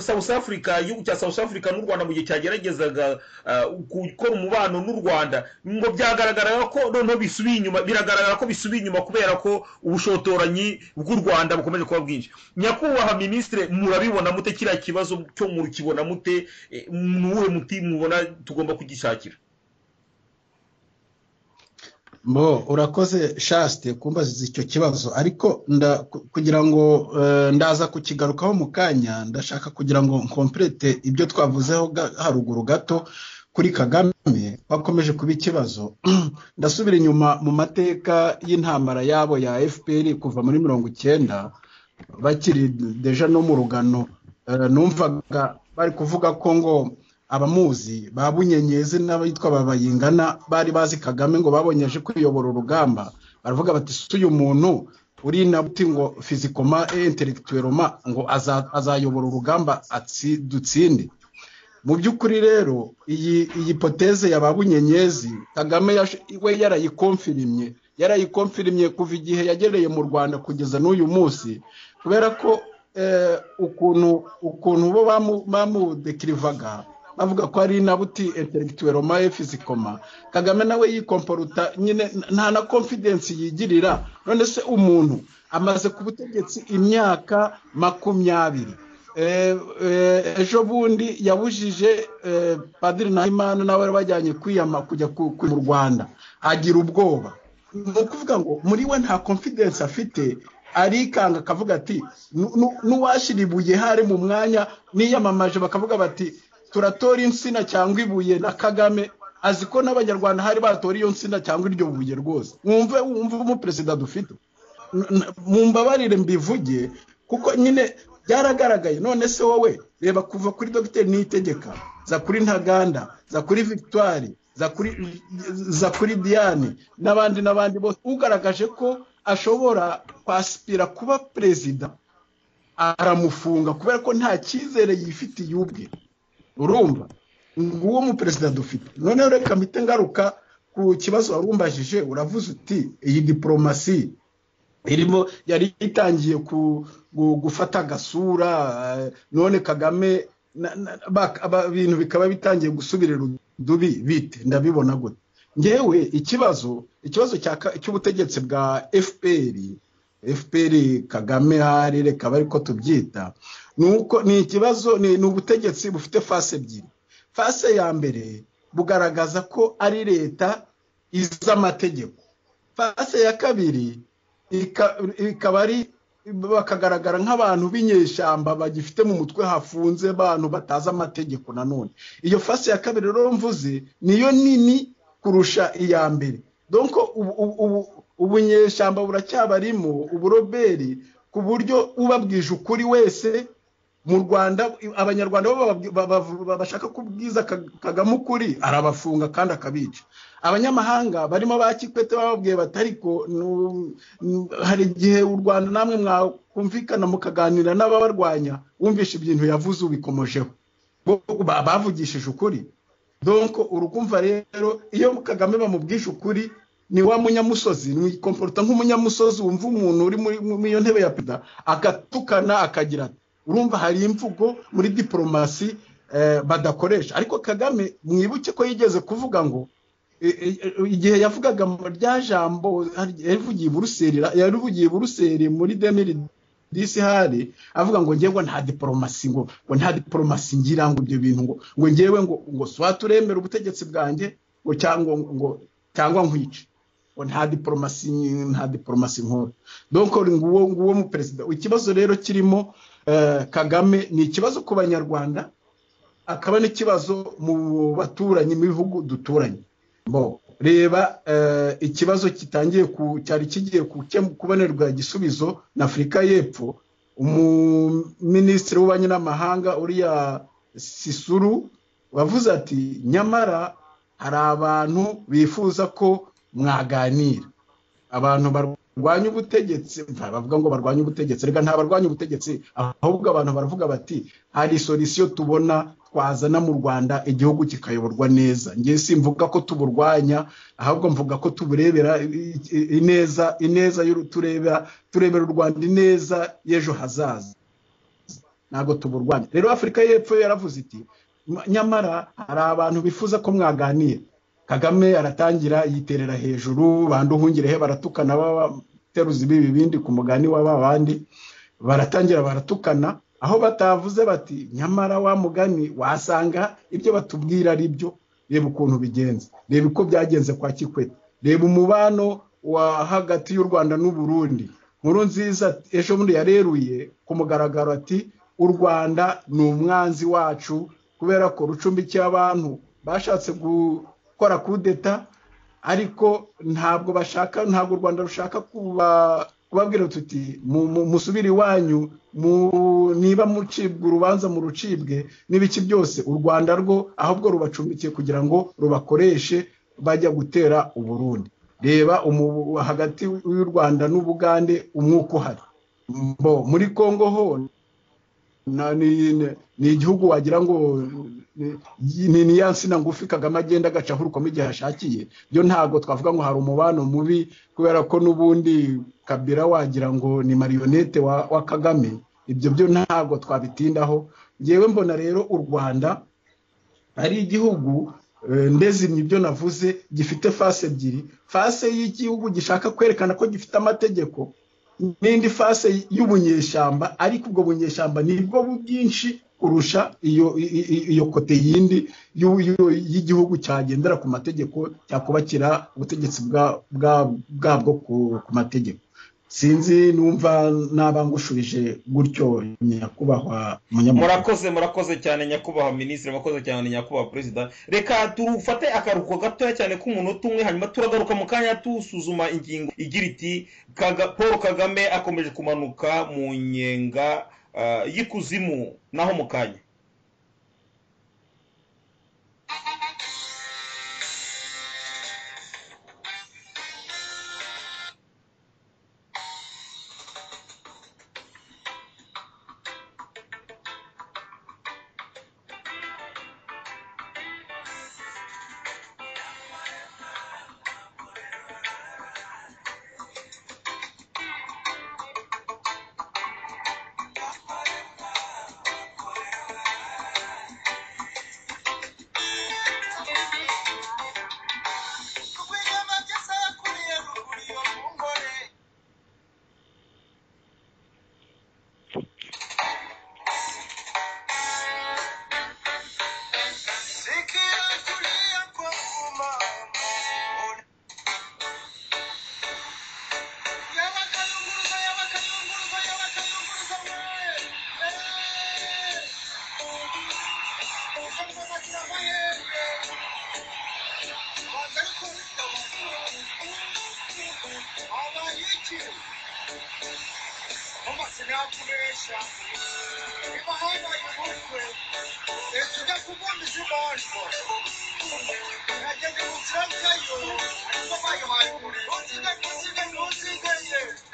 south africa igihugu cya south africa n'u rwanda mu gihe cyageragezaga ah, gukora umubano n'u rwanda. Ngo byagaragaraga ko noneho bisubiye inyuma biragaragara ko bisubiye inyuma kubera ko ubushotoranyi bw'u rwanda bukomeje kuba bwinshi. Nyakubahwa minisitire murabibona mute? Kiriya kibazo cyo murukibona mute? Eh, ni uwuhe muti mubona tugomba kugishakira? Mbo urakoze shaste kumbaza icyo kibazo. Ariko kugira ngo eh, ndaza kukigarukaho mu kanya ndashaka kugira ngo nkomplete ibyo twavuzeho haruguru gato kuri kagame bakomeje kuba ikibazo. (clears throat) Ndasubira inyuma mu mateka y'intambara yabo ya fpr kuva muri mirongo icyenda bakiri deja no mu rugano. Eh, numvaga bari kuvuga ko ngo abamuzi ba bunyenyezi n'abitwa babayingana bari bazi kagame ngo babonye aje kwiyobora urugamba. Baravuga bati si uyu muntu uri na buti ngo fizikoma e intellectueloma ngo aza- azayobora urugamba dutsinde. Mu by'ukuri rero iyi iyi poteze ya ba bunyenyezi kagame we yarayikomfirimye yarayikomfirimye kuva igihe yagereye mu rwanda kugeza n'uyu munsi kubera ko eh, ukuntu ukuntu bo bamu- bamudekirivaga bavuga ko ari nabuti intellectueloma e fizikoma. Kagame nawe yikomporuta nyine nta na confidence yigirira. None se umuntu amaze ku butegetsi imyaka makumyabiri. Eh, eh, ejo bundi yabujije eh, padiri nahimana nawe bajyanye kwiyama kujya ku- ku- mu rwanda. Agira ubwoba. Ni ukuvuga ngo muri we nta confidence afite arikanga akavuga ati "Nu- nu- n'uwashyira ibuye hari mu mwanya. Niyamamaje bakavuga bati turatora insina cyangwa ibuye na kagame azi ko n'abanyarwanda hari batora iyo nsina cyangwa iryo buye rwose. Mwumve wumve umuperezida dufite mumbabarire mbivuge kuko nyine byaragaragaye. None se wowe reba kuva kuri dogiteri niyitegeka za kuri ntaganda za kuri victoire za kuri diane n'abandi n'abandi bose. Ugaragaje ko ashobora kwasipira kuba perezida aramufunga kubera ko nta cyizere yifitiye ubwe. Urumva? Nguwo mu perezida dufite. Noneho reka mpite ngaruka ku kibazo wari umbajije uravuze uti iyi diporomasi irimo yari itangiye gufata agasura none kagame ibintu bikaba bitangiye gusubirira udubi bite? Ndabibona gute? Ngewe ikibazo ikibazo cy'ubutegetsi bwa fpr fpr kagame hari reka bari ko tubyita ni uko ni ikibazo ni ubutegetsi bufite fase ebyiri. Fase ya mbere bugaragaza ko ari leta iz'amategeko. Fase ya kabiri ika- ikaba ari bakagaragara nk'abantu b'inyeshyamba bagifite mu mutwe hafunze abantu batazi amategeko nanone. Iyo fasi ya kabiri rero mvuze niyo nini kurusha iya mbere. Donko ubu- ubu- ubu- ubunyeshyamba buracyabarimo uburoberi ku buryo ubabwije ukuri wese mu rwanda abanyarwanda bashaka kubwiza Ka- kagame ukuri arabafunga kandi akabica. Abanyamahanga barimo ba kikwete bababwiye bati ariko nu- nu- hari igihe u rwanda namwe mwakumvikana mukaganira n'ababarwanya wumvishe ibintu yavuze ubikomojeho. Bavugishije ukuri. Donko urukumva rero iyo kagame bamubwisha ukuri ni wa munyamusozi ni komporuta nk'umunyamusozi wumva umuntu uri muri iyo ntebe ya perezida agatukana akagira ati urumva hari imvugo muri diporomasi eh, badakoresha. Ariko kagame mwibuke ko yigeze kuvuga ngo e- e- e- igihe yavugaga mu rya jambo i buruseli yarivugiye i buruseli muri demiri disi hari avuga ngo ngewe nta diporomasi ngo ngo nta diporomasi ngira ngo ibyo bintu ngo ngo ngewe ngo ngo turemera ubutegetsi bwanjye ngo cyangwa ngo cyangwa nkwice. Ngo nta diporomasi nta diporomasi nkora. Nguwo nguwo mu perezida ikibazo rero kirimo eh, kagame ni ikibazo ku banyarwanda akaba n'ikibazo mu baturanyi mu bihugu duturanye. Bo reba eh, ikibazo kitangiye cyari kigiye kubonerwa igisubizo na afurika y'epfo. Umuminisitiri w'ububanyi n'amahanga uriya sisuru wavuze ati nyamara hari abantu bifuza ko mwaganira. Abantu barwanya ubutegetsi bavuga ngo barwanye ubutegetsi reka nta barwanya ubutegetsi ahubwo abantu baravuga bati hari solisiyo tubona twazana mu rwanda igihugu kikayoborwa neza. Ngewe simvuga ko tuburwanya ahubwo mvuga ko tuburebera ineza ineza tureba turebera u rwanda ineza y'ejo hazaza. Ntabwo tuburwanya. Rero afurika y'epfo yaravuze iti nyamara hari abantu bifuza ko mwaganira. Kagame aratangira yiterera hejuru bandi uhungirehe baratukana bateruzi b'ibi bindi ku mugani wa ba bandi baratangira baratukana aho batavuze bati nyamara wa mugani wasanga ibyo batubwira ari byo reba ukuntu bigenza reba uko byagenze kwa kikwete reba umubano wa hagati y'u rwanda n'uburundi nkuru nziza ejo bundi yareruye ku mugaragaro ati u rwanda ni umwanzi wacu kubera ko rucumbikiye abantu bashatse gukora kudeta ariko ntabwo bashaka ntabwo u rwanda rushaka kuba kubabwira tuti mu- mu- musubire iwanyu niba mucibwa urubanza mu rucibwe n'ibiki byose? U rwanda rwo ahubwo rubacumbikiye kugira ngo rubakoreshe bajya gutera uburundi. Reba hagati y'u rwanda n'ubugande umwuka uhari. Muri congo ho ni igihugu wagira ngo ni- ni ni ya nsina ngufi kagame agenda agacaho urukoma igihe ashakiye. Byo ntabwo twavuga ngo hari umubano mubi kubera ko n'ubundi kabira wagira ngo ni marionete wa, kagame. Ibyo byo ntabwo twabitindaho. Ngewe mbona rero u rwanda ari igihugu eh, ndezimye ibyo navuze gifite fase ebyiri. Fase y'igihugu gishaka kwerekana ko gifite amategeko. N'indi fase y'ubunyeshyamba ariko ubwo bunyeshyamba ni bwo bwinshi kurusha iyo iyo kote yindi y'igihugu cyagendera ku mategeko cyakubakira ubutegetsi bwa- bwa- bwabwo ku mategeko. Sinzi numva nabangushurije gutyo nyakubahwa munyamakuru murakoze murakoze cyane nyakubahwa minisitiri murakoze cyane nyakubahwa perezida reka turufate akaruhuko gatoya cyane k'umunota umwe hanyuma turagaruka mu kanya tusuzuma ingingo igira iti paul kagame akomeje kumanuka mu nyenga ah, y'ikuzimu naho mu kanya. Thank you.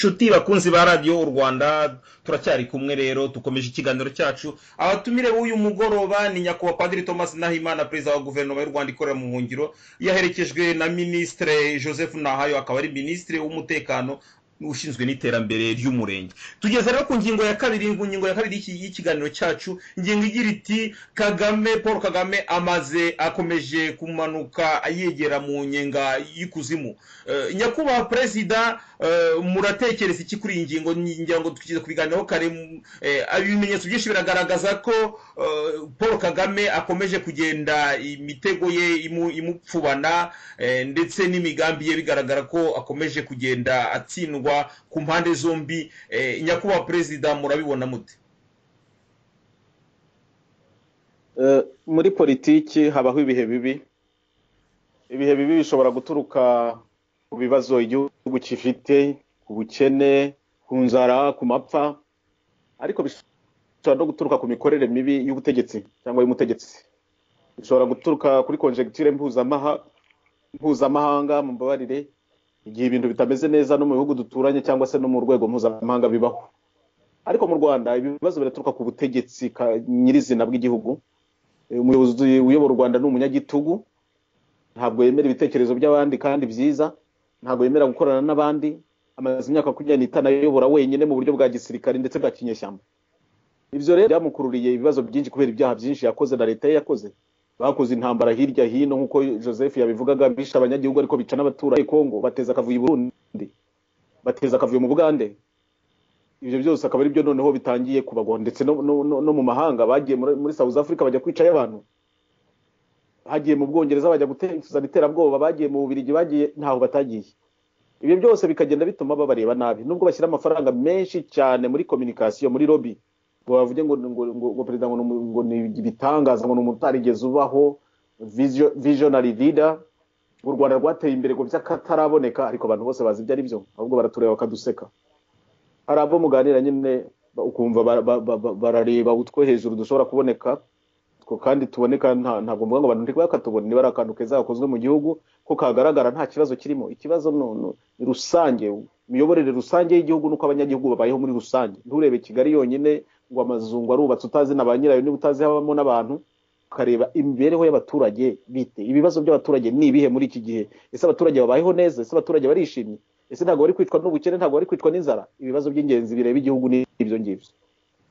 Nshuti bakunzi ba radiyo u rwanda turacyari kumwe rero dukomeje ikiganiro cyacu. Abatumire b'uyu mugoroba ni nyakubahwa padiri thomas nahimana perezida wa guverinoma y'u rwanda ikorera mu buhungiro. Yaherekejwe na minisitire joseph nahayo akaba ari minisitiri w'umutekano. Ushinzwe n'iterambere ry'umurenge. Tugeze rero ku ngingo ya kabiri ku ngingo ya kabiri y'iki- y'ikiganiro cyacu ingingo igira iti kagame paul kagame amaze akomeje kumanuka yegera mu nyenga y'ikuzimu. Eh, nyakubahwa perezida eh, muratekereza iki kuri iyi ngingo? Ngira ngo tukize kubiganiraho kare eh, ibimenyetso byinshi biragaragaza ko paul kagame akomeje kugenda imitego ye imu- imupfubana ndetse n'imigambi ye bigaragara ko akomeje kugenda atsindwa ku mpande zombi Eh, nyakubahwa perezida murabibona mute Eh, muri politiki habaho ibihe bibi. Ibihe bibi bishobora guturuka ku bibazo igihugu gifite ku bukene ku nzara ku mapfa. Ariko bishobora no guturuka ku mikorere mibi y'ubutegetsi cyangwa y'umutegetsi. Bishobora guturuka kuri konjegitire mpuzamaha mpuzamahanga mu mbabarire. Igihe ibintu bitameze neza no mu bihugu duturanye cyangwa se no mu rwego mpuzamahanga bibaho. Ariko mu rwanda ibibazo biraturuka ku butegetsi nyirizina bw'igihugu. Umuyobozi uyobora u rwanda ni umunyagitugu. Ntabwo yemera ibitekerezo by'abandi kandi byiza. Ntabwo yemera gukorana n'abandi. Amaze imyaka makumyabiri n'itanu ayobora wenyine mu buryo bwa gisirikare ndetse bwa kinyeshyamba. Ibyo rero byamukururiye ibibazo byinshi kubera ibyaha byinshi yakoze na leta ye yakoze. Bakoze intambara hirya hino nk'uko joseph yabivugaga bishe abanyagihugu ariko bica n'abaturage kongo bateza akavuyo i burundi. Bateza akavuyo mu bugande. Ibyo byose akaba ari byo noneho bitangiye kubagwa. Ndetse no, mu mahanga bagiye muri, south africa bajya kwicayo abantu. Bagiye mu bwongereza bajya gutezana iterabwoba bagiye mu bubirigi bagiye ntaho batagiye. Ibyo byose bikagenda bituma babareba nabi. Nubwo bashyira amafaranga menshi cyane muri communication muri lobby ngo bavuge ngo ngo, perezida ngo, ni ibitangaza ngo ni umuntu utarigeze ubaho visio- visionary leader. U rwanda rwateye imbere ngo by'akataraboneka ariko abantu bose bazi ibyo ari byo ahubwo baratureba bakaduseka. Hari abo muganira nyine ukumva bara- ba- ba- ba- barareba utwo hejuru dushobora kuboneka kandi tuboneka nta- ntabwo mvuga ngo abantu ntibakatubone niba ari akantu keza gakozwe mu gihugu ko kagaragara nta kibazo kirimo. Ikibazo ni rusange imiyoborere rusange y'igihugu nuko abanyagihugu babayeho muri rusange. Nturebe kigali yonyine ngo amazu ngo arubatse utazi na ba nyirayo niba utazi habamo n'abantu ukareba imibereho y'abaturage bite. Ibibazo by'abaturage ni ibihe muri iki gihe? Ese abaturage babayeho neza? Ese abaturage barishimye? Ese ntabwo bari kwicwa n'ubukene ntabwo bari kwicwa n'inzara? Ibibazo by'ingenzi bireba igihugu ni ibyo ngibyo.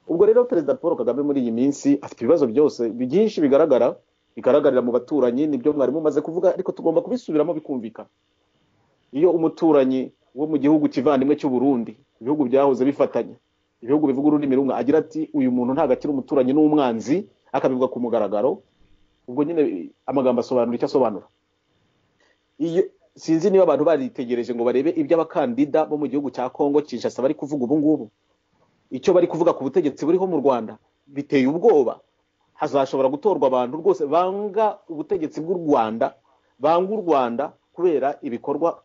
Ubwo rero perezida paul kagame muri iyi minsi afite ibibazo byose byinshi bigaragara bigaragarira mu baturanyi ni byo mwari mumaze kuvuga ariko tugomba kubisubiramo bikumvikana iyo umuturanyi wo mu gihugu kivandimwe cy'u Burundi ibihugu byahoze bifatanya ibihugu bivuga ururimi rumwe. Agira ati uyu muntu ntabwo akiri umuturanyi n'umwanzi akabivuga ku mugaragaro. Ubwo nyine amagambo asobanura icyo asobanura. Iyo sinzi niba abantu baritegereje ngo barebe ibyo abakandida bo mu gihugu cya kongo kinshasa bari kuvuga ubu ngubu. Icyo bari kuvuga ku butegetsi buriho mu rwanda biteye ubwoba. Hazashobora gutorwa abantu rwose banga ubutegetsi bw'u rwanda banga u rwanda kubera ibikorwa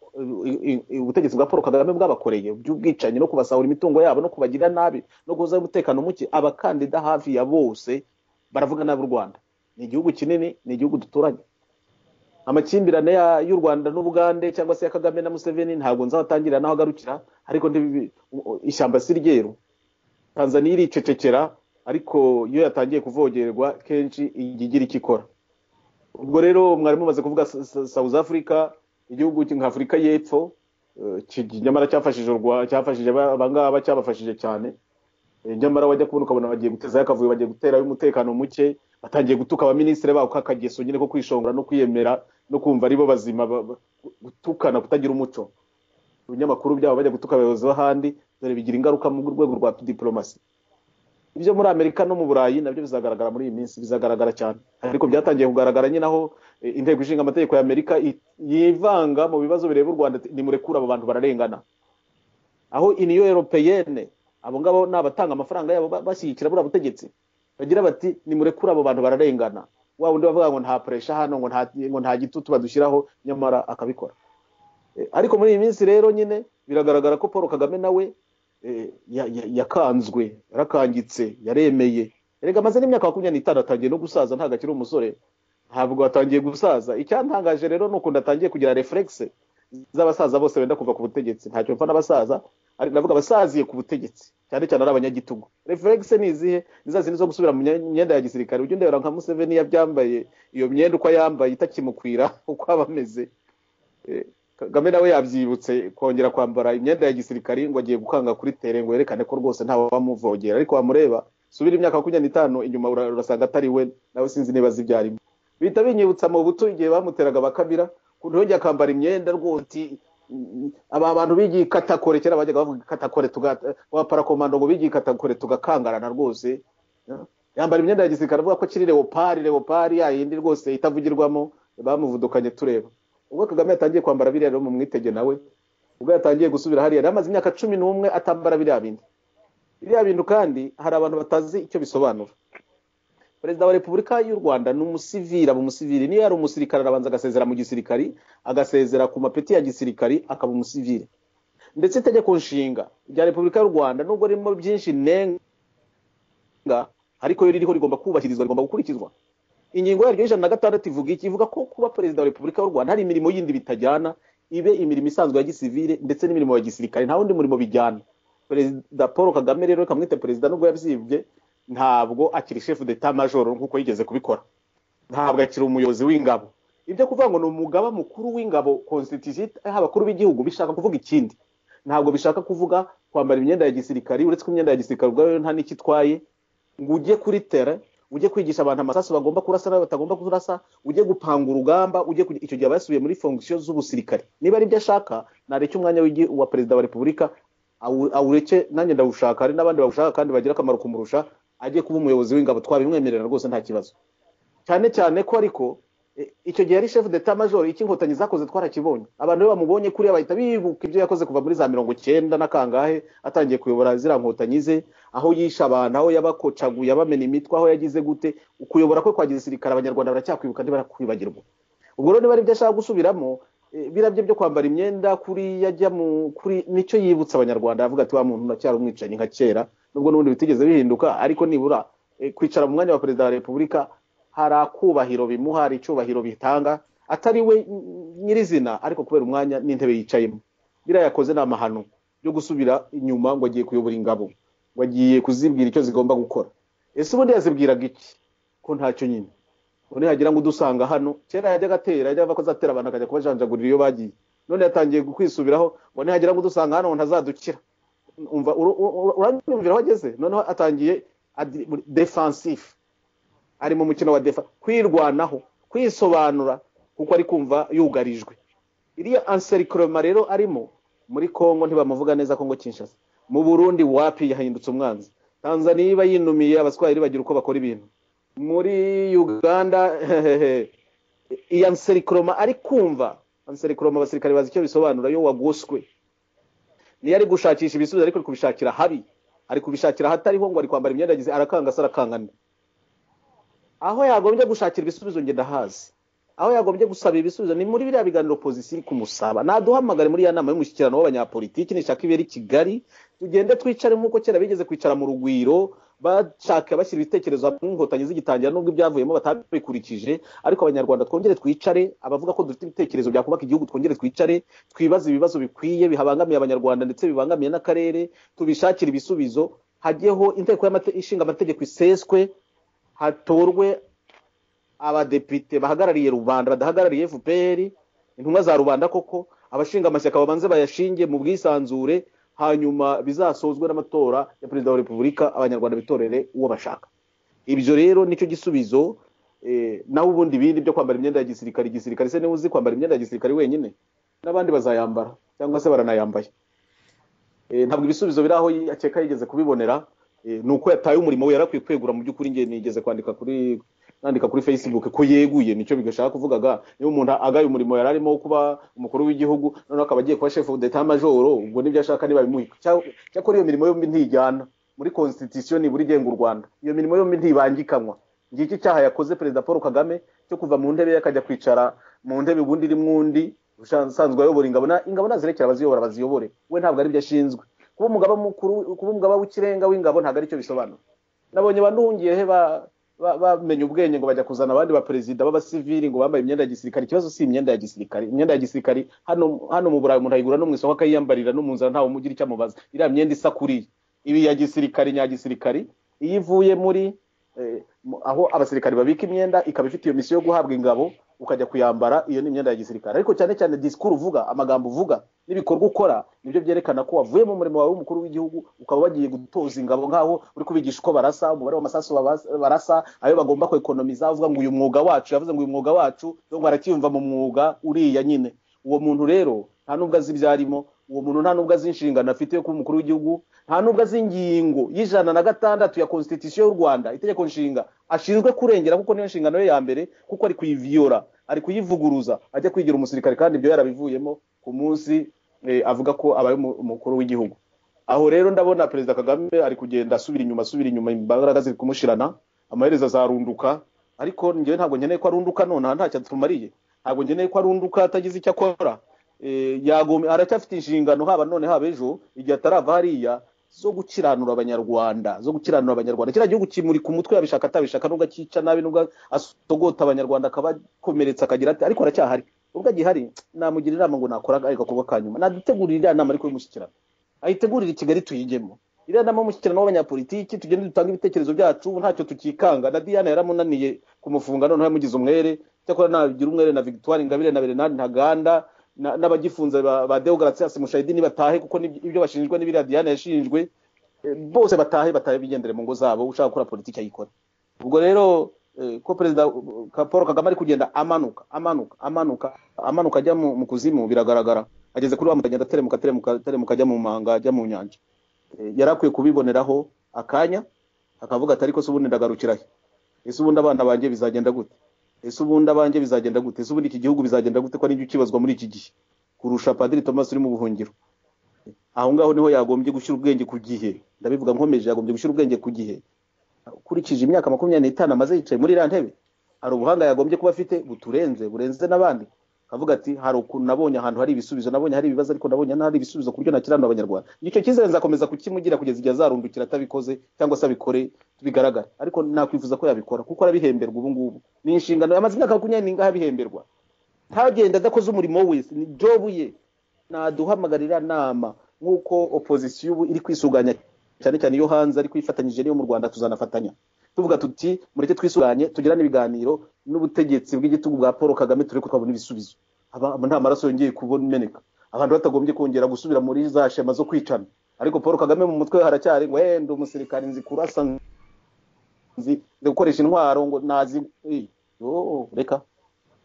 ubutegetsi bwa paul kagame bwabakoreye by'ubwicanyi no kubasahura imitungo yabo no kubagira nabi no kuzaho umutekano muke abakandida hafi ya bose baravuga nabi u rwanda. Ni igihugu kinini ni igihugu duturanye. Amakimbirane y'u rwanda n'ubugande cyangwa se ya kagame na museveni ntabwo nzi atangirira n'aho agarukira ariko ishyamba si ryeru. Tanzania iricecekera ariko iyo yatangiye kuvogerwa kenshi igira icyo ikora. Ubwo rero mwari mumaze kuvuga south africa igihugu nka afurika y'epfo eh, nyamara cyafashije cyafashije aba- abangaba cyabafashije cyane. Eh, nyamara wajya kubona ukabona bagiye gutezayo akavuyo bagiye guterayo umutekano muke batangiye gutuka abaminisitiri babo k'akageso nyine ko kwishongora no kwiyemera no kumva ari bo bazima ba- ba- gutukana kutagira umuco. Ibinyamakuru byabo bajya gutuka abayobozi b'ahandi dore bigira ingaruka mu rwego rwa diplomasi ibyo muri amerika no mu burayi na byo bizagaragara muri iyi minsi bizagaragara cyane. Ariko byatangiye kugaragara nyine aho inteko ishinga amategeko ya amerika i- yivanga mu bibazo bireba u rwanda ati, nimurekure abo bantu bararengana. Aho iniyo europeyene abo ngabo ni abatanga amafaranga yabo ba- bashyigikira buriya butegetsi. Bagira bati nimurekure abo bantu bararengana. Wa wundi bavuga ngo nta puresha hano ngo nta gitutu badushyiraho nyamara akabikora. Eh, ariko muri iyi minsi rero nyine biragaragara ko paul kagame nawe eh, ya- ya- yakanzwe yarakangitse yaremeye. Erega amaze n'imyaka makumyabiri n'itanu atangiye no gusaza ntabwo akiri umusore. Ntabwo atangiye gusaza. Icyantangaje rero ni ukuntu atangiye kugira reflexe z'abasaza bose benda kuva ku butegetsi. Ntacyo mfa n'abasaza ari ndavuga abasaziye ku butegetsi cyane cyane ari abanyagitugu. Reflexe ni izihe? Zindi zo gusubira mu mye- myenda ya gisirikare. Ujya undebera nka museveni yabyambaye iyo myenda uko yambaye itakimukwira (laughs) uko aba ameze. Eh, kagame nawe yabyibutse kongera kwambara imyenda ya gisirikare ngo agiye gukanga kuri tere ngo yerekane ko rwose wamuvogera. Ariko wamureba subira imyaka makumyabiri n'itanu inyuma ura- urasanga atari we. Nawe sinzi niba azi bihita binyibutsa mu buto igihe bamuteraga bakabira ukuntu yongeye akambara imyenda rwose. Aba bantu bigiye ikatakore kera bajyaga bavuga ikatakore tuga wa parakomando ngo bigiye ikatakore tugakangarana rwose. Ya. yambara imyenda ya gisirikare avuga ko kiri leopari leopari ya yindi rwose itavugirwamo bamuvudukanye tureba. Ubwo kagame yatangiye kwambara biriya rero mu mwitege nawe. Ubwo yatangiye gusubira hariya yari amaze imyaka cumi n'umwe atambara biriya bintu biriya bintu kandi hari abantu batazi icyo bisobanura. Perezida wa repubulika y'u rwanda ni umusivili aba umusivili niyo yari umusirikare arabanza agasezera mu gisirikari agasezera ku mapeti ya gisirikari akaba umusivili. Ndetse itegeko nshinga rya repubulika y'u rwanda nubwo ririmo byinshi nenga ariko yo ririho rigomba kubahirizwa rigomba gukurikizwa. Ingingo yaryo y'ijana na gatandatu ivuga iki? Ivuga ko kuba perezida wa repubulika y'u rwanda hari imirimo yindi bitajyana ibe imirimo isanzwe ya gisivile ndetse n'imirimo ya gisirikare. Nta wundi murimo bijyana. Perezida paul kagame rero reka mwite perezida nubwo yabyibye ntabwo akiri shefu d'etat major nk'uko yigeze kubikora. Ntabwo akiri umuyobozi w'ingabo. Ibyo kuvuga ngo ni umugaba mukuru w'ingabo constitution abakuru b'igihugu bishaka kuvuga ikindi. Ntabwo bishaka kuvuga kwambara imyenda ya gisirikari uretse ko imyenda ya gisirikare ubwayo nta n'icyo itwaye. Ngo ujye kuri tere ujye kwigisha abantu amasasu bagomba kurasa n'ayo batagomba kurasa ujye gupanga urugamba ujye icyo gihe aba yasubiye muri fonction z'ubusirikare. Niba ari ibyo ashaka nareke umwanya wa perezida wa repubulika awu- awureke nanjye ndawushaka. Hari n'abandi bawushaka kandi bagira akamaro kumurusha ajye kuba umuyobozi w'ingabo twabimwemerera rwose nta kibazo. Cyane cyane ko ariko eh, icyo gihe yari chef d'etat major icyo inkotanyi zakoze twarakibonye. Abantu iyo bamubonye kuriya bahita bibuka ibyo yakoze kuva muri za mirongo cyenda na kangahe atangiye kuyobora ziriya nkotanyi ze. Aho yishe abantu aho yabakocaguye abamena imitwe aho yagize gute ukuyobora kwe kwa gisirikare abanyarwanda baracyakwibuka ntibarakwibagirwa ubwo rero niba ari ibyo ashaka gusubiramo biriya bye byo kwambara imyenda kuri yajya mu kuri ni cyo yibutsa abanyarwanda avuga ati wa muntu uracyari umwicanyi nka kera. Nubwo n'ubundi bitigeze bihinduka ariko nibura eh, kwicara mu mwanya wa perezida wa repubulika hari akubahiro bimuha hari icyubahiro bitanga atari we nyirizina ariko kubera umwanya n'intebe yicayemo. Biriya yakoze ni amahano yo gusubira inyuma ngo agiye kuyobora ingabo ngo agiye kuzibwira icyo zigomba gukora. Ese ubundi yazibwiraga iki? Ko ntacyo nyine. Ngo nihagira ngo udusanga hano kera yajyaga atera yajyaga ava ko azatera abantu akajya kubajanjagurira iyo bagiye. None yatangiye kwisubiraho ngo nihagira ngo udusanga hano ntazadukira. Uranyumvira aho ageze noneho atangiye defensive ari mu mukino wa defa kwirwanaho kwisobanura kuko ari kumva yugarijwe. Iriya anserikoroma rero arimo muri kongo ntibamuvuga neza kongo kinshasa. Mu burundi wapi yahindutse umwanzi. Tanzaniya iba yinumiye abaswahili bagira uko bakora ibintu. Muri uganda iyi anserikoroma ari kumva. Anserikoroma abasirikare bazi icyo bisobanura iyo wagoswe. Niyo ari gushakisha ibisubizo ariko ari kubishakira habi ari kubishakira ahatariho ngo ari kwambara imyenda yagize arakanga se arakangana. Aho yagombye gushakira ibisubizo ngenda hazi. Aho yagombye gusaba ibisubizo ni muri biriya biganiro pozisiyo iri kumusaba. Naduhamagare muri ya nama y'umushyikirano w'abanyapolitiki nishaka ibera i kigali tugende twicare nk'uko kera bigeze kwicara mu rugwiro bashaka bashyira ibitekerezo hamwe inkotanyi zigitangira nubwo ibyavuyemo batabikurikije ariko abanyarwanda twongere twicare abavuga ko dufite ibitekerezo byakubaka igihugu twongere twicare twibaze ibibazo bikwiye bihabangamiye abanyarwanda ndetse bibangamiye n'akarere tubishakire ibisubizo. Hajyeho inteko ishinga amategeko iseswe hatorwe abadepite bahagarariye rubanda badahagarariye fpr intumwa za rubanda koko abashinga amashyaka babanze bayashinge mu bwisanzure hanyuma bizasozwe n'amatora ya perezida wa repubulika abanyarwanda bitorere uwo bashaka. Ibyo rero ni cyo gisubizo eh, naho ubundi ibindi byo kwambara imyenda ya gisirikare igisirikare se ni we uzi kwambara imyenda ya gisirikare wenyine? N'abandi bazayambara cyangwa se baranayambaye. Eh, ntabwo ibisubizo biri aho akeka yigeze kubibonera eh, ni uko yataye umurimo we yarakwiye kwegura mu by'ukuri nigeze kwandika kuri nandika kuri facebook ko yeguye ni cyo bigashaka kuvugaga niba umuntu agaye umurimo yari arimo kuba umukuru w'igihugu noneho akaba agiye kuba chef d'etat major ubwo ni byo ashaka niba bimuha Cya- cyakora iyo mirimo yombi ntijyana muri constitution nibura igenga u rwanda. Iyo mirimo yombi ntibangikanywa ngiki cyaha yakoze perezida paul kagame cyo kuva mu ntebe ye akajya kwicara mu ntebe ubundi iri mwundi usanzwe ayobora ingabo ingabo nazirekera abaziyobora baziyobore. We ntabwo ari byo ashinzwe. Kuba umugaba mukuru kuba umugaba w'ikirenga w'ingabo ntabwo ari cyo bisobanura. Nabonye banduhungiye he ba- bamenye ubwenge ngo bajya kuzana abandi baperezida b'abasivili ngo bambaye imyenda ya gisirikare. Ikibazo si imyenda ya gisirikare. Imyenda ya gisirikare hano hano mu burayi umuntu ayigura no mu isoko akayiyambarira no mu nzara ntawe umugira icyo amubaza. Iriya myenda isa kuriya ibi ya gisirikare nyagisirikare iyo ivuye muri eh, aho abasirikare babika imyenda ikaba ifite iyo misiyo yo guhabwa ingabo ukajya kuyambara iyo ni imyenda ya gisirikare. Ariko cyane cyane disikuru uvuga amagambo uvuga n'ibikorwa ukora ni byo byerekana ko wavuye mu murimo wawe w'umukuru w'igihugu ukaba wagiye gutoza ingabo nk'aho uri kubigisha uko barasa umubare w'amasasu barasa ayo bagomba kwekonomiza uvuga ngo uyu mwuga wacu yavuze ngo uyu mwuga wacu ngo barakiyumva mu mwuga uriya nyine. Uwo muntu rero nta nubwo azi ibyo arimo uwo muntu nta nubwo azi inshingano afite yo kuba umukuru w'igihugu nta nubwo azi ingingo y'ijana na gatandatu ya konstitusiyo y'u rwanda itegeko nshinga ashinzwe kurengera kuko niyo nshingano ye ya mbere kuko ari kuyiviyora ari kuyivuguruza ajya kwigira umusirikare kandi ibyo yarabivuyemo ku munsi eh, avuga ko abaye umu- umukuru w'igihugu. Aho rero ndabona perezida kagame ari kugenda asubira inyuma asubira inyuma imbaraga ziri kumushirana amaherezo azarunduka ariko njyewe ntabwo nkeneye ko arunduka nonaha ntacyo atumariye ntabwo nkeneye ko arunduka atagize icyo akora. Aracyafite inshingano haba none haba ejo igihe atarava hariya zo gukiranura abanyarwanda zo gukiranura abanyarwanda. Kiriya gihugu kimuri ku mutwe yabishaka atabishaka nubwo akica nabi nubwo asogota abanyarwanda akabakomeretsa akagira ati ariko aracyahari ubwo agihari namugira inama ngo nakora agakorwa ka nyuma. Nadutegurira iriya nama ariko y'umushyikirano. Ayitegurire i kigali tuyigemo iriya nama y'umushyikirano w'abanyapolitiki tugende dutange ibitekerezo byacu ntacyo tukikanga. Na diana yaramunaniye kumufunga noneho yamugize umwere. Cyakora nabigira umwere na victoire ingabire na berenari ntaganda n'abagifunze ba ba deogaratias mushayidi nibatahe kuko ibyo bashinjwa n'ibiriya diana yashinjwe eh, bose batahe batahe bigendere mu ngo zabo ushaka gukora politiki ayikora. Ubwo rero eh, ko perezida paul kagame ari kugenda amanuka amanuka amanuka amanuka ajya mu mu kuzimu biragaragara. Ageze kuri wa ateremuka ateremuka ateremuka ajya mu manga ajya mu nyanja. Eh, yari akwiye kubiboneraho akanya akavuga ati ariko se ubundi ndagarukira he? Ese ubundi abana banjye bizagenda gute? Ese ubundi abanjye bizagenda gute? Ese ubundi iki gihugu bizagenda gute ko ari byo ukibazwa muri iki gihe? Kurusha padiri thomas uri mu buhungiro. Aho ngaho ni ho yagombye gushyira ubwenge ku gihe. Ndabivuga nkomeje yagombye gushyira ubwenge ku gihe. Ukurikije imyaka makumyabiri n'itanu amaze yicaye muri iriya ntebe hari ubuhanga yagombye kuba afite buturenze burenze n'abandi. Akavuga ati hari ukuntu nabonye ahantu hari ibisubizo nabonye hari ibibazo ariko nabonye hari ibisubizo ku buryo nakiranura abanyarwanda icyo cyizere nzakomeza kukimugira kugeza igihe azarundukira atabikoze cyangwa se abikore bigaragara. Ariko nakwifuza ko yabikora kuko arabihemberwa ubu ngubu. Ni inshingano yamaze imyaka makumyabiri n'ingahe abihemberwa? Ntagenda adakoze umurimo we ni jobu ye. Naduhamagarira nama nk'uko opozisiyo ubu iri kwisuganya cyane cyane iyo hanze ariko ifatanyije n'iyo mu rwanda tuzanafatanya tuvuga tuti mureke twisuganye tugirane ibiganiro n'ubutegetsi bw'igitugu bwa paul kagame turi twabona ibisubizo. Nta maraso yongeye kumeneka abantu batagombye kongera gusubira muri za shema zo kwicana. Ariko paul kagame mu mutwe we haracyari ngo wenda umusirikare nzi kurasa nzi gukoresha intwaro ngo nazi Eh, reka.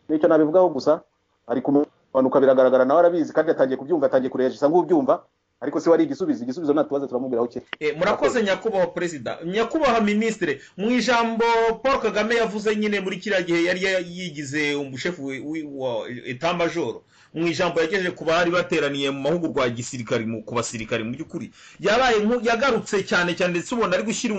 Nicyo nabivugaho gusa ari kumanuka biragaragara nawe arabizi kandi yatangiye kubyumva atangiye kurejisa nk'ubyumva ariko se wari igisubizo igisubizo natubaze turamubwira aho kiri Eh, murakoze nyakubahwa perezida. Nyakubahwa minisitiri. Mu ijambo paul kagame yavuze nyine muri kiriya gihe yari ya- yigize umushefu wa wa etamajoro mu ijambo yagejeje ku bari bateraniye mu mahugurwa ya gisirikari mu- ku basirikari mu by'ukuri. Yabaye yagarutse cyane cyane ndetse ubona ari gushyira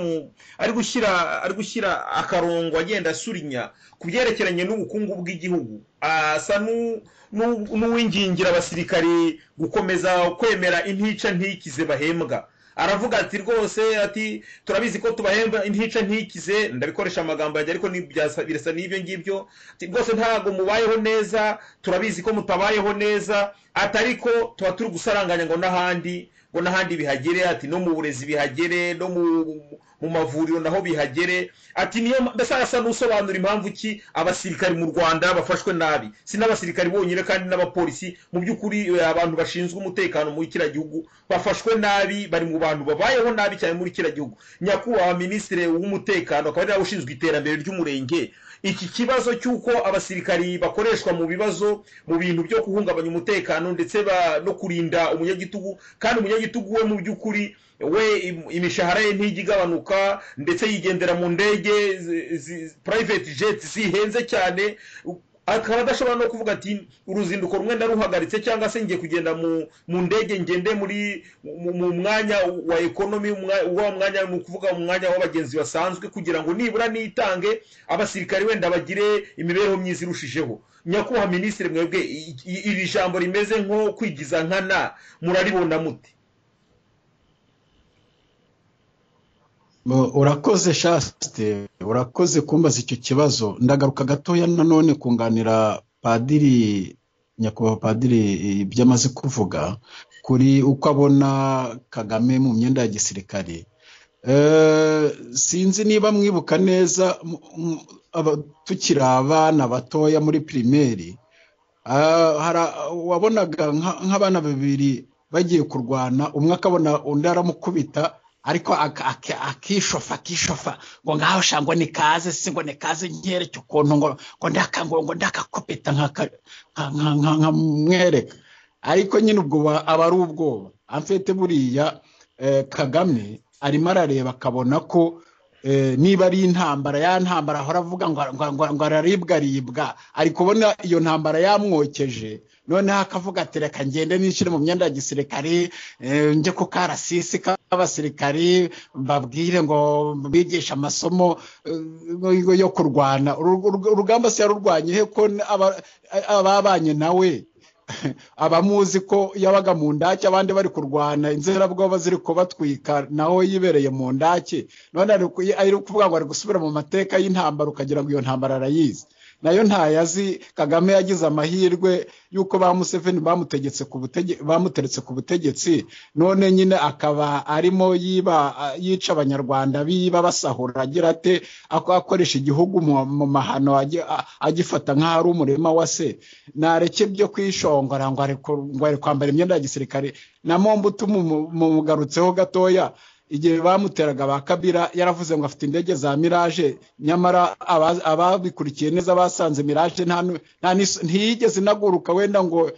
ari gushyira ari gushyira akarongo agenda asurinya ku byerekeranye n'ubukungu bw'igihugu. Asa n'u- n'u- n'uwingingira abasirikari gukomeza kwemera intica ntikize bahembwa. Aravuga ati rwose ati turabizi ko tubahemba intica ntikize. Ndabikoresha amagambo yanjye ariko birasa n'ibyo ngibyo. Rwose ntabwo mubayeho neza turabizi ko mutabayeho neza ati ariko tuba turi gusaranganya ngo n'ahandi. Ngo n'ahandi bihagere ati no mu burezi bihagere no mu mavuriro naho bihagere. Ati niyo mbese asa n'usobanura impamvu ki abasirikari mu rwanda bafashwe nabi? Si n'abasirikari bonyine kandi n'abapolisi? Mu by'ukuri eh, abantu bashinzwe umutekano muri kiriya gihugu bafashwe nabi bari mu bantu babayeho nabi cyane muri kiriya gihugu. Nyakubahwa minisitiri w'umutekano akaba ari nawe ushinzwe iterambere ry'umurenge. Iki kibazo cy'uko abasirikari bakoreshwa mu bibazo mu bintu byo guhungabanya umutekano ndetse no kurinda umunyagitugu kandi umunyagitugu we mu by'ukuri we im- imishahara ye ntijya igabanuka ndetse yigendera mu ndege private jet zihenze cyane akaba adashobora no kuvuga ati uruzinduko rumwe naruhagaritse cyangwa se ngiye kugenda mu, ndege ngende muri mu, mwanya wa ekonomi wa mwanya ni ukuvuga mu mwanya w'abagenzi basanzwe kugira ngo nibura nitange abasirikari wenda bagire imibereho myiza irushijeho. Nyakubahwa minisitiri mwebwe iri jambo rimeze nko kwigiza nkana muraribona mute urakoze shaste. Urakoze kumbaza icyo kibazo. Ndagaruka gatoya nanone kunganira padiri nyakubahwa padiri ibyo amaze kuvuga kuri uko abona kagame mu myenda ya gisirikare. Eh, sinzi niba mwibuka neza tukiri abana batoya muri pirimeri Ah, wabonaga nka- nk'abana babiri bagiye kurwana umwe akabona undi aramukubita ariko ak- ak- akishofa akishofa. Ngo ngaho sha ngo nikaze si ngo nikaze nyereke ukuntu ngo ngo ndaka ngo ndakakopeta nkamwereka ariko nyine ubwo aba ari ubwoba. Amfite buriya eh, kagame arimo arareba akabona ko niba ari intambara ya ntambara ahora avuga ngo araribwa aribwa. Ari kubona iyo ntambara yamwokeje noneho akavuga ati reka ngende nishyire mu myenda ya gisirikare eh, njye ku karasisi k'abasirikari mbabwire ngo bigishe amasomo eh, yo kurwana. Uru- uru- urugamba se yarurwanye he ko aba- ababanye nawe (laughs) abamuzi ko yabaga mu ndake abandi bari kurwana inzirabwoba ziri kubatwika nawe yibereye mu ndake. None ari kuvuga ngo ari gusubira mu mateka y'intambara ukagira ngo iyo ntambara arayizi. Na yo ntayazi kagame yagize amahirwe y'uko ba museveni bamuteretse ku butegetsi none nyine akaba arimo yiba yica abanyarwanda biba basahura agira ate ako- akoresha igihugu mu mahano agifata nk'aho ari umurima wa se. Nareke byo kwishongora ngo ari kwambara imyenda ya gisirikare na mombutu mumugarutseho gatoya. Igihe bamuteraga ba kabira yaravuze ngo afite indege za miraje nyamara aba- ababikurikiye neza basanze miraje ntiyigeze inaguruka wenda ngo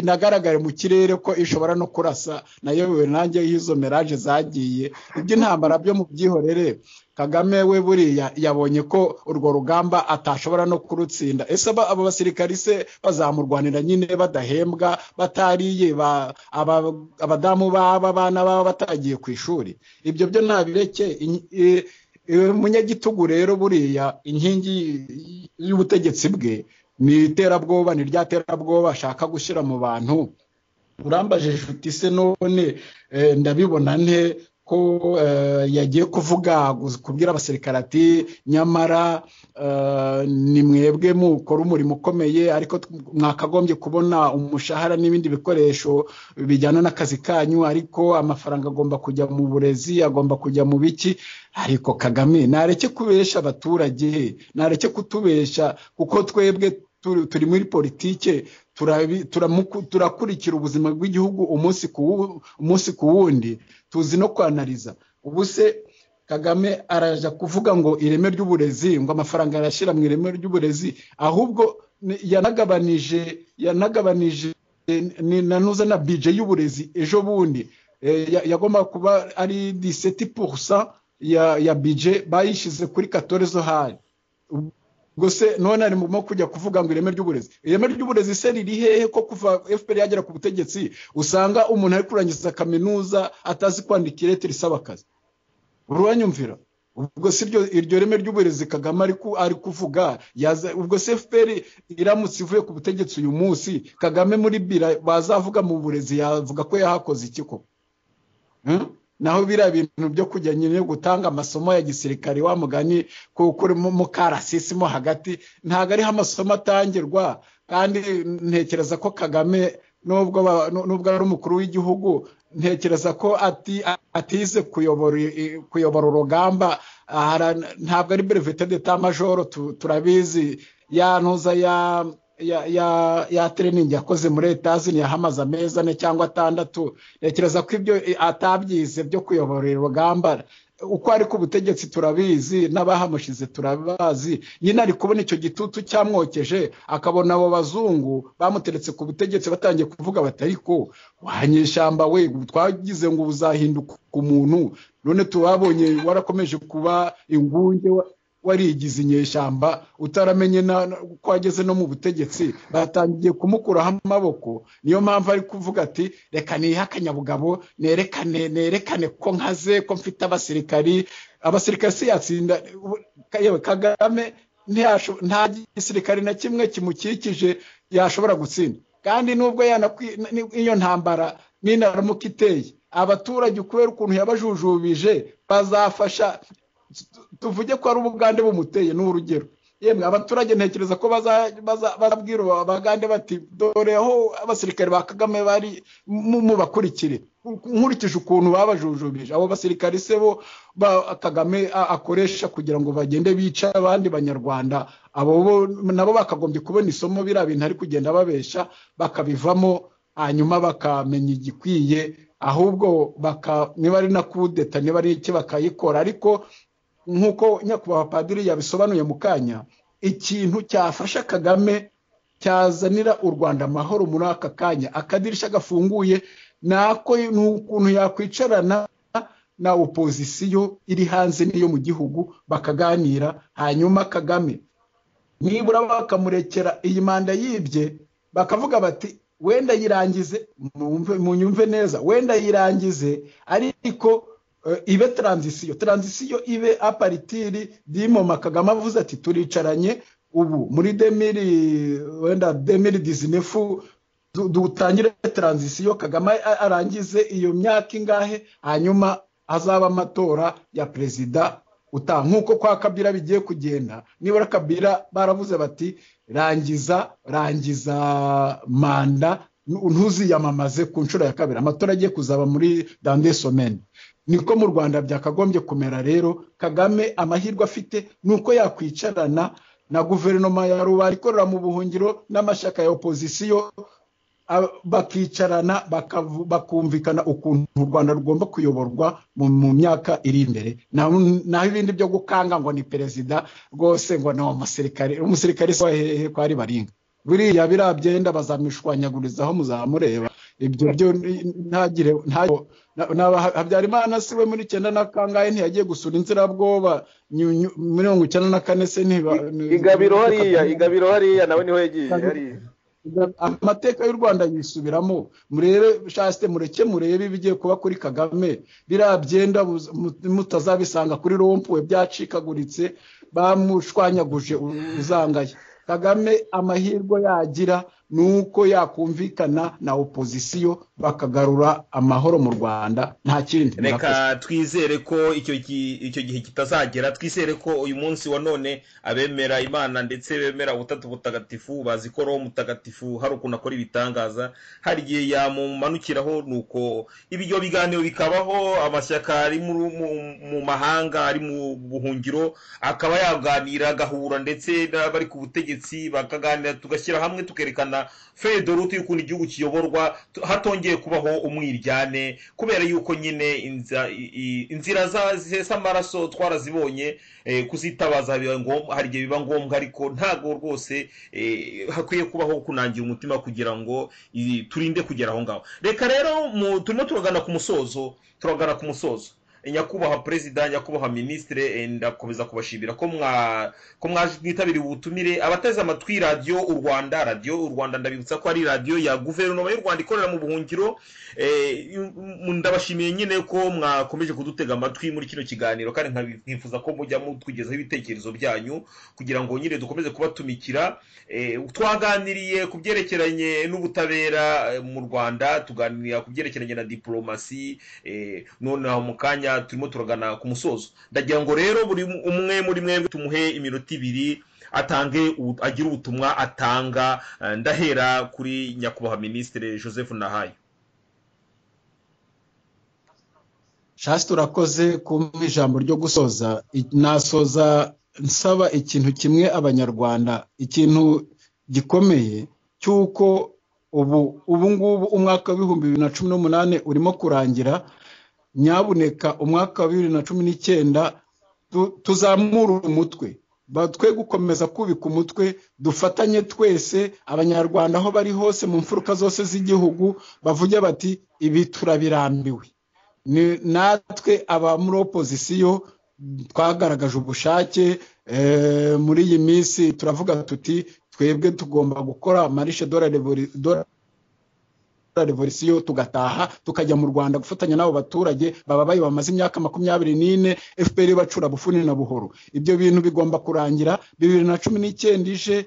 inagaragare mu kirere ko ishobora no kurasa nayobewe nanjye y'izo miraje zagiye iby'intambara byo mu byihorere kagame we buriya yabonye ko urwo rugamba atashobora no kurutsinda. Ese aba- basirikari se bazamurwanira nyine badahembwa batariye ba- aba- abadamu baba abana baba batagiye ku ishuri? Ibyo byo ntabireke umunyagitugu rero buriya inkingi y'ubutegetsi bwe ni iterabwoba ni rya terabwoba ashaka gushyira mu bantu. Urambajije inshuti se none eh, ndabibona nte? Ko eh, yagiye kuvuga kubwira abasirikare ati nyamara eh, ni mwebwe mukora umurimo ukomeye ariko mwakagombye kubona umushahara n'ibindi bikoresho bijyana n'akazi kanyu ariko amafaranga agomba kujya mu burezi agomba kujya mu biki. Ariko kagame nareke kubesha abaturage nareke kutubesha? Kuko twebwe turi muri politike turakurikira ubuzima bw'igihugu umunsi ku wundi. Tuzi no kwanariza. Ubu se kagame araja kuvuga ngo ireme ry'uburezi ngo amafaranga arashyira mu ireme ry'uburezi ahubwo ni- yanagabanije yanagabanije ni nanuza na bije y'uburezi ejo bundi. Eh, ya- yagomba kuba ari 17% ya ya bije bayishize kuri 14 hari ubwo se none ari mu kujya kuvuga ngo ireme ry'uburezi. Ireme ry'uburezi se riri hehe ko kuva fpr yagera ku butegetsi? Usanga umuntu ari kurangiza kaminuza atazi kwandika irete risaba akazi. Uranyumvira ubwo si iryo reme ry'uburezi kagame ari ku- ari kuvuga yaza- ubwo se fpr iramutse ivuye ku butegetsi uyu munsi kagame muri bira bazavuga mu burezi yavuga ko yahakoze iki? Naho biriya bintu byo kujya nyine gutanga amasomo ya gisirikare wa mugani ku- kuri mu karasisi mo hagati ntabwo ariho amasomo atangirwa. Kandi ntekereza ko kagame nubwo ari umukuru w'igihugu ntekereza ko ati atize kuyobora urugamba. Ntabwo ari brevete d'etat major tu- turabizi. Ya ntuza ya ya training yakoze muri etazini yahamaze amezi ane cyangwa atandatu. Ntekereza ko ibyo eh, atabyize byo kuyobora urugamba uko ari ku butegetsi turabizi n'abahamushize turabazi. Nyine ari kubona icyo gitutu cyamwokeje akabona abo bazungu bamuteretse ku butegetsi batangiye kuvuga bati ariko wanyeshyamba we twagize ngo uzahinduka umuntu. None tubabonye warakomeje kuba ingunge warigize inyeshyamba utaramenye ko ageze no mu butegetsi batangiye kumukuraho amaboko. Niyo mpamvu ari kuvuga ati reka nihe akanyabugabo nerekane nerekane ko nkaze ko mfite abasirikari. Abasirikari si yatsinda kagame nta gisirikari na kimwe kimukikije yashobora gutsinda. Kandi nubwo iyo ntambara n'inaramuka iteye abaturage kubera ukuntu yabajujubije bazafasha tuvuge ko ari ubugande bumuteye ni urugero. Yemwe abaturage ntekereza ko baza- baza- bazabwira abagande bati dore aho abasirikare ba kagame bari mu- mubakurikire nkurikije ukuntu babajujubije. Abo basirikare se bo kagame akoresha kugira ngo bagende bica abandi banyarwanda. Abo bo nabo bakagombye kubona isomo biriya bintu ari kugenda babesha bakabivamo hanyuma bakamenya igikwiye ahubwo niba ari na kudeta niba ari iki bakayikora. Ariko nk'uko nyakubahwa padiri yabisobanuye mu kanya ikintu cyafasha kagame cyazanira u rwanda amahoro muri aka kanya. Akadirishya gafunguye nako ni ukuntu yakwicarana na opozisiyo iri hanze n'iyo mu gihugu bakaganira hanyuma kagame nibura bakamurekera iyi manda yibye bakavuga bati wenda yirangize mwumve- munyumve neza wenda yirangize ariko ibe taranzisiyo taranzisiyo ibe aparitiri. Dimoma kagame avuze ati turicaranye ubu. Muri demiri wenda demiri dizinefu du- dutangire taranzisiyo kagame arangize iyo myaka ingahe? Hanyuma hazaba amatora ya perezida utaha nk'uko kwa kabira bigiye kugenda nibura kabira baravuze bati rangiza rangiza manda ntuziyamamaze ku nshuro ya kabiri. Amatora agiye kuzaba muri dande someni niko mu rwanda byakagombye kumera rero kagame amahirwe afite ni uko yakwicarana na guverinoma ya rubanda ikorera mu buhungiro n'amashyaka ya opozisiyo bakicarana bakumvikana ukuntu u rwanda rugomba kuyoborwa mu myaka iri imbere. Naho ibindi byo gukanga ngo ni perezida rwose ngo ni umusirikare umusirikare se hehe ko ari baringa. Buriya biriya byenda bazamishwanyagurizaho muzamureba. Ibyo byo ntagire nta- na- na- habyarimana si we muri icyenda na kangahe ntiyagiye gusura inzirabwoba? Mirongo icyenda na kane se igabiro hariya igabiro hariya nawe ni ho yagiye hariya. Amateka y'u rwanda yisubiramo. Murebe shasite mureke murebe ibigiye kuba kuri kagame. Biriya byenda mutazabisanga kuri rompuwe byacikaguritse bamushwanyaguje uzangaye. Kagame amahirwe yagira ni uko yakumvikana na opozisiyo bakagarura amahoro mu rwanda nta kindi reka twizere ko icyo gi- icyo gihe kitazagera. Twizere ko uyu munsi wa none abemera imana ndetse bemera ubutatu butagatifu bazi ko roho mutagatifu hari ukuntu akora ibitangaza. Hari igihe yamumanukiraho ni uko ibyo biganiro bikabaho amashyaka ari mu mahanga ari mu buhungiro akaba yaganira agahura ndetse n'abari ku butegetsi bakaganira tugashyira hamwe tukerekana kubona fedorute y'ukuntu igihugu kiyoborwa hatongeye kubaho umwiryane kubera yuko nyine inzira zihesa amaraso twarazibonye eh, kuzitabaza hari igihe biba ngombwa ariko ntabwo rwose eh, hakwiye kubaho kunangira umutima kugira ngo turinde kugera aho ngaho. Reka rero turimo turagana ku musozo turagana ku musozo. Nyakubahwa perezida nyakubahwa minisitire eh, ndakomeza kubashimira ko mwitabiriye ubutumire. Abateze amatwi radiyo u rwanda. Radiyo u rwanda ndabibutsa ko ari radiyo ya guverinoma y'u rwanda ikorera mu buhungiro. Eh, ndabashimiye nyine ko mwakomeje kudutega amatwi muri kino kiganiro kandi nkifuza ko mujya mutwigezaho ibitekerezo byanyu kugira ngo nyine dukomeze kubatumikira. Eh, twaganiriye ku byerekeranye n'ubutabera mu rwanda tuganira ku byerekeranye na diporomasi eh, noneho mu kanya turimo turagana ku musozo. Ndagira ngo rero buri umwe muri mwebwe tumuhe iminota ibiri atange agire ubutumwa atanga eh, ndahera kuri nyakubahwa minisitiri joseph nahayo. Shasi turakoze kumpa ijambo ryo gusoza. Nasoza nsaba ikintu kimwe abanyarwanda. Ikintu gikomeye cy'uko ubu ubu ngubu umwaka w'ibihumbi bibiri na cumi n'umunani urimo kurangira nyabuneka umwaka wa bibiri na cumi n'icyenda tu- tuzamure umutwe. Ba- twe gukomeza kubika umutwe dufatanye twese abanyarwanda aho bari hose mu mfuruka zose z'igihugu bavuge bati ibi turabirambiwe. Natwe aba muri opozisiyo twagaragaje ubushake eh, muri iyi minsi turavuga tuti twebwe tugomba gukora marishe dora revolisiyo tugataha tukajya mu rwanda gufatanya n'abo baturage bababaye bamaze imyaka makumyabiri n'ine fpr bacura bufuni na buhoro. Ibyo bintu bigomba kurangira bibiri na cumi n'icyenda ije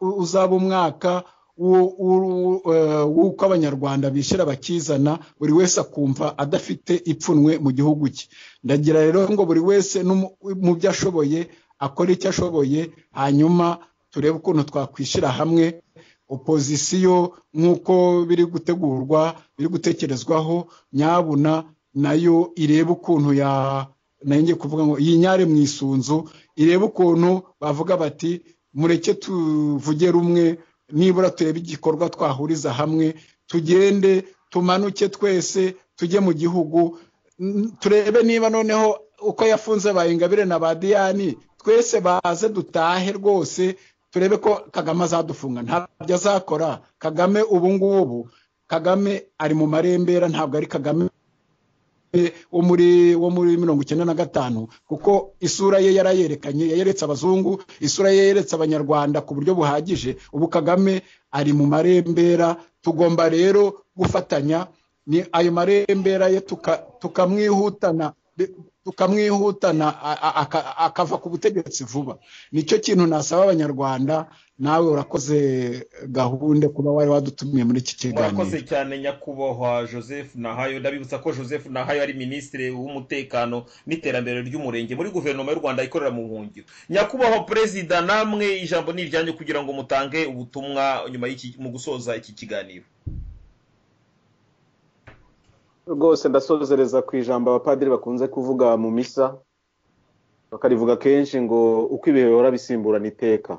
uzaba umwaka eh, w'uko abanyarwanda bishyira bakizana buri wese akumva adafite ipfunwe mu gihugu cye. Ndagira rero ngo buri wese mu- byo ashoboye akore icyo ashoboye hanyuma turebe ukuntu twakwishyira hamwe opozisiyo nk'uko biri gutegurwa biri gutekerezwaho nyabuna na yo irebe ukuntu ya na yo ngiye kuvuga ngo yinyare mu isunzu irebe ukuntu bavuga bati mureke tuvuge rumwe nibura turebe igikorwa twahuriza hamwe tugende tumanuke twese tujye mu gihugu turebe niba noneho uko yafunze ba ingabire na ba diyani twese baze dutahe rwose turebe ko kagame azadufunga. Ntabyo azakora. Kagame ubu ngubu. Kagame ari mu marembera. Ntabwo ari kagame wo muri wo muri mirongo icyenda na gatanu kuko isura ye yarayerekanye yayeretse abazungu isura ye yeretse abanyarwanda ku buryo buhagije. Ubu kagame ari mu marembera. Tugomba rero gufatanya. Ni ayo marembera ye tuka- tukamwihutana. Tukamwihutana akava ku butegetsi vuba. Nicyo kintu nasaba abanyarwanda nawe urakoze gahunda kuba wari wadutumiye muri iki kiganiro. Murakoze cyane nyakubahwa joseph nahayo. Ndabibutsa ko joseph nahayo ari minisitiri w'umutekano n'iterambere ry'umurenge muri guverinoma y'u rwanda ikorera mu buhungiro nyakubahwa perezida namwe ijambo ni iryanyu kugira ngo mutange ubutumwa nyuma mu gusoza iki kiganiro. Rwose ndasozereza ku ijambo abapadiri bakunze kuvuga mu misa bakarivuga kenshi ngo uko ibihe bihora bisimburana iteka.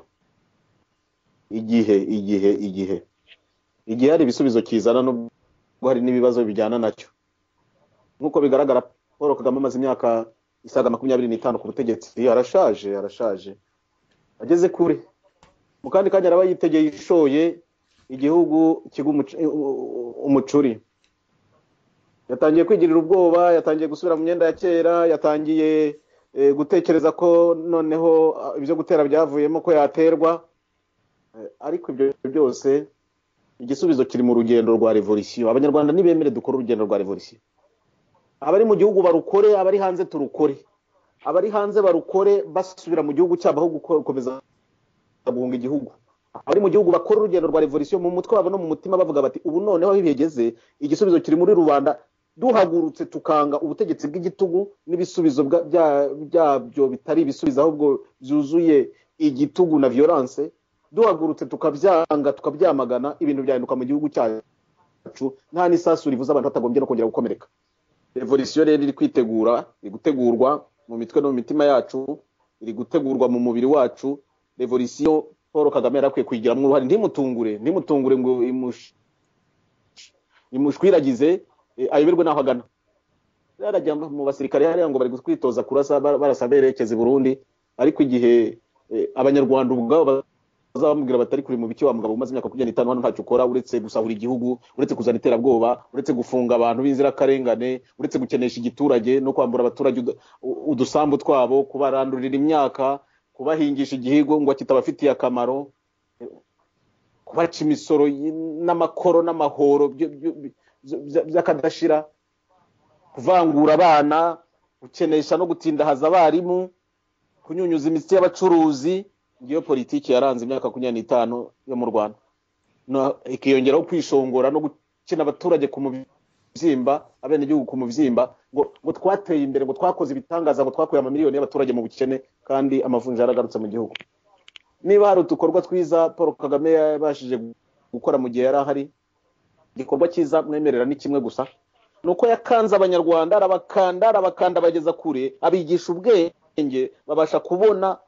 Igihe igihe igihe. Igihe hari ibisubizo kizana nubwo hari n'ibibazo bijyana na cyo. Nk'uko bigaragara paul kagame amaze imyaka isaga makumyabiri n'itanu ku butegetsi. Arashaje arashaje. Ageze kure. Mu kandi kanya araba yitegeye ishoye igihugu kiga umuc- umucuri. Yatangiye kwigirira ubwoba yatangiye gusubira mu myenda ya kera yatangiye eh, gutekereza ko noneho ah, ibyo gutera byavuyemo ko yaterwa. Eh, ariko ibyo byose igisubizo kiri mu rugendo rwa revolisiyo abanyarwanda nibemere dukore urugendo rwa revolisiyo abari mu gihugu barukore abari hanze turukore. Abari hanze barukore basubira mu gihugu cyabo aho guko- gukomeza guhunga igihugu. Abari mu gihugu bakora urugendo rwa revolisiyo mu mutwe wabo no mu mutima bavuga bati ubu noneho aho bigeze igisubizo kiri muri rubanda duhagurutse tukanga ubutegetsi bw'igitugu n'ibisubizo byabyo bitari ibisubizo ahubwo byuzuye igitugu na violence duhagurutse tukabyanga tukabyamagana ibintu byahinduka mu gihugu cyacu nta n'isasu rivuze abantu batagombye no kongera gukomereka. Revolisiyo rero iri kwitegura iri gutegurwa mu mitwe no mu mitima yacu iri gutegurwa mu mubiri wacu. Revolisiyo paul kagame yari akwiye kuyigiramo uruhare. Ntimutungure ntimutungure ngo imush- imushwiragize ayoberwe n'aho agana. Yarajya mu basirikare hariya ngo bari kwitoza kurasa ba- barasa berekeza i burundi ariko igihe eh, abanyarwanda ubwabo bazabamubwira batari kuri mu biki wa mugabo umaze imyaka makumyabiri n'itanu hano ntacyo ukora uretse gusahura igihugu uretse kuzana iterabwoba uretse gufunga abantu b'inzirakarengane uretse gukenesha igiturage no kwambura abaturage udusambu twabo kubarandurira imyaka kubahingisha igihigo ngo kitabafitiye akamaro kubaca imisoro n'amakoro n'amahoro by'akadashira kuvangura abana gukenesha no gutindahaza abarimu kunyunyuza imitsi y'abacuruzi. Ngiyo politiki yaranze imyaka makumyabiri n'itanu yo mu rwanda. Ikiyongeraho kwishongora no gukina abaturage ku mubyimba abenegihugu ku mubyimba ngo twateye imbere ngo twakoze ibitangaza ngo twakuye amamiliyoni y'abaturage mu bukene kandi amavunja yaragarutse mu gihugu. Niba hari udukorwa twiza paul kagame yabashije gukora mu gihe yari ahari igikorwa cyiza mwemerera ni kimwe gusa. Ni uko yakanze abanyarwanda arabakanda arabakanda abageza kure abigisha ubwenge babasha kubona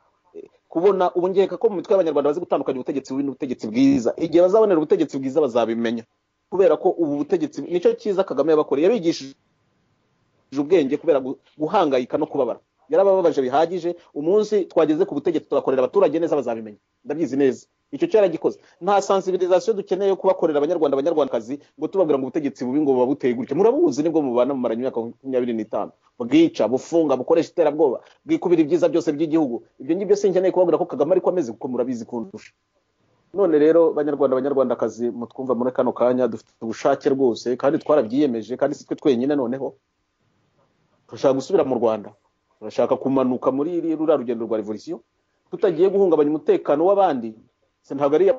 kubona ubu ngeka ko mu mitwe y'abanyarwanda bazi gutandukanya ubutegetsi bubi n'ubutegetsi bwiza. Igihe bazabonera ubutegetsi bwiza bazabimenya. Kubera ko ubu butegetsi ni cyo cyiza kagame yabakoreye. Yabigishije ubwenge kubera gu- guhangayika no kubabara. Yarabababaje bihagije. Umunsi twageze ku butegetsi tugakorera abaturage neza bazabimenya. Ndabizi neza. Icyo cyo yaragikoze nta sensibilisation dukeneye yo kubakorera abanyarwanda abanyarwandakazi ngo tubabwira ngo ubutegetsi bubi ngo buba buteye gutya. Murabuzi ni bwo mubana mumaranye imyaka makumyabiri n'itanu. Bwica bufunga bukoresha iterabwoba bwikubira ibyiza byose by'igihugu. Ibyo ngibyo sinkeneye kubabwira ko kagame ariko ameze kuko murabizi kundusha none rero banyarwanda banyarwandakazi mutwumva muri kano kanya dufite ubushake rwose kandi twarabyiyemeje kandi si twe twenyine noneho. Turashaka gusubira mu rwanda. Turashaka kumanuka muri ruriya rugendo rwa revolisiyo tutagiye guhungabanya umutekano w'abandi. Ntabwo ari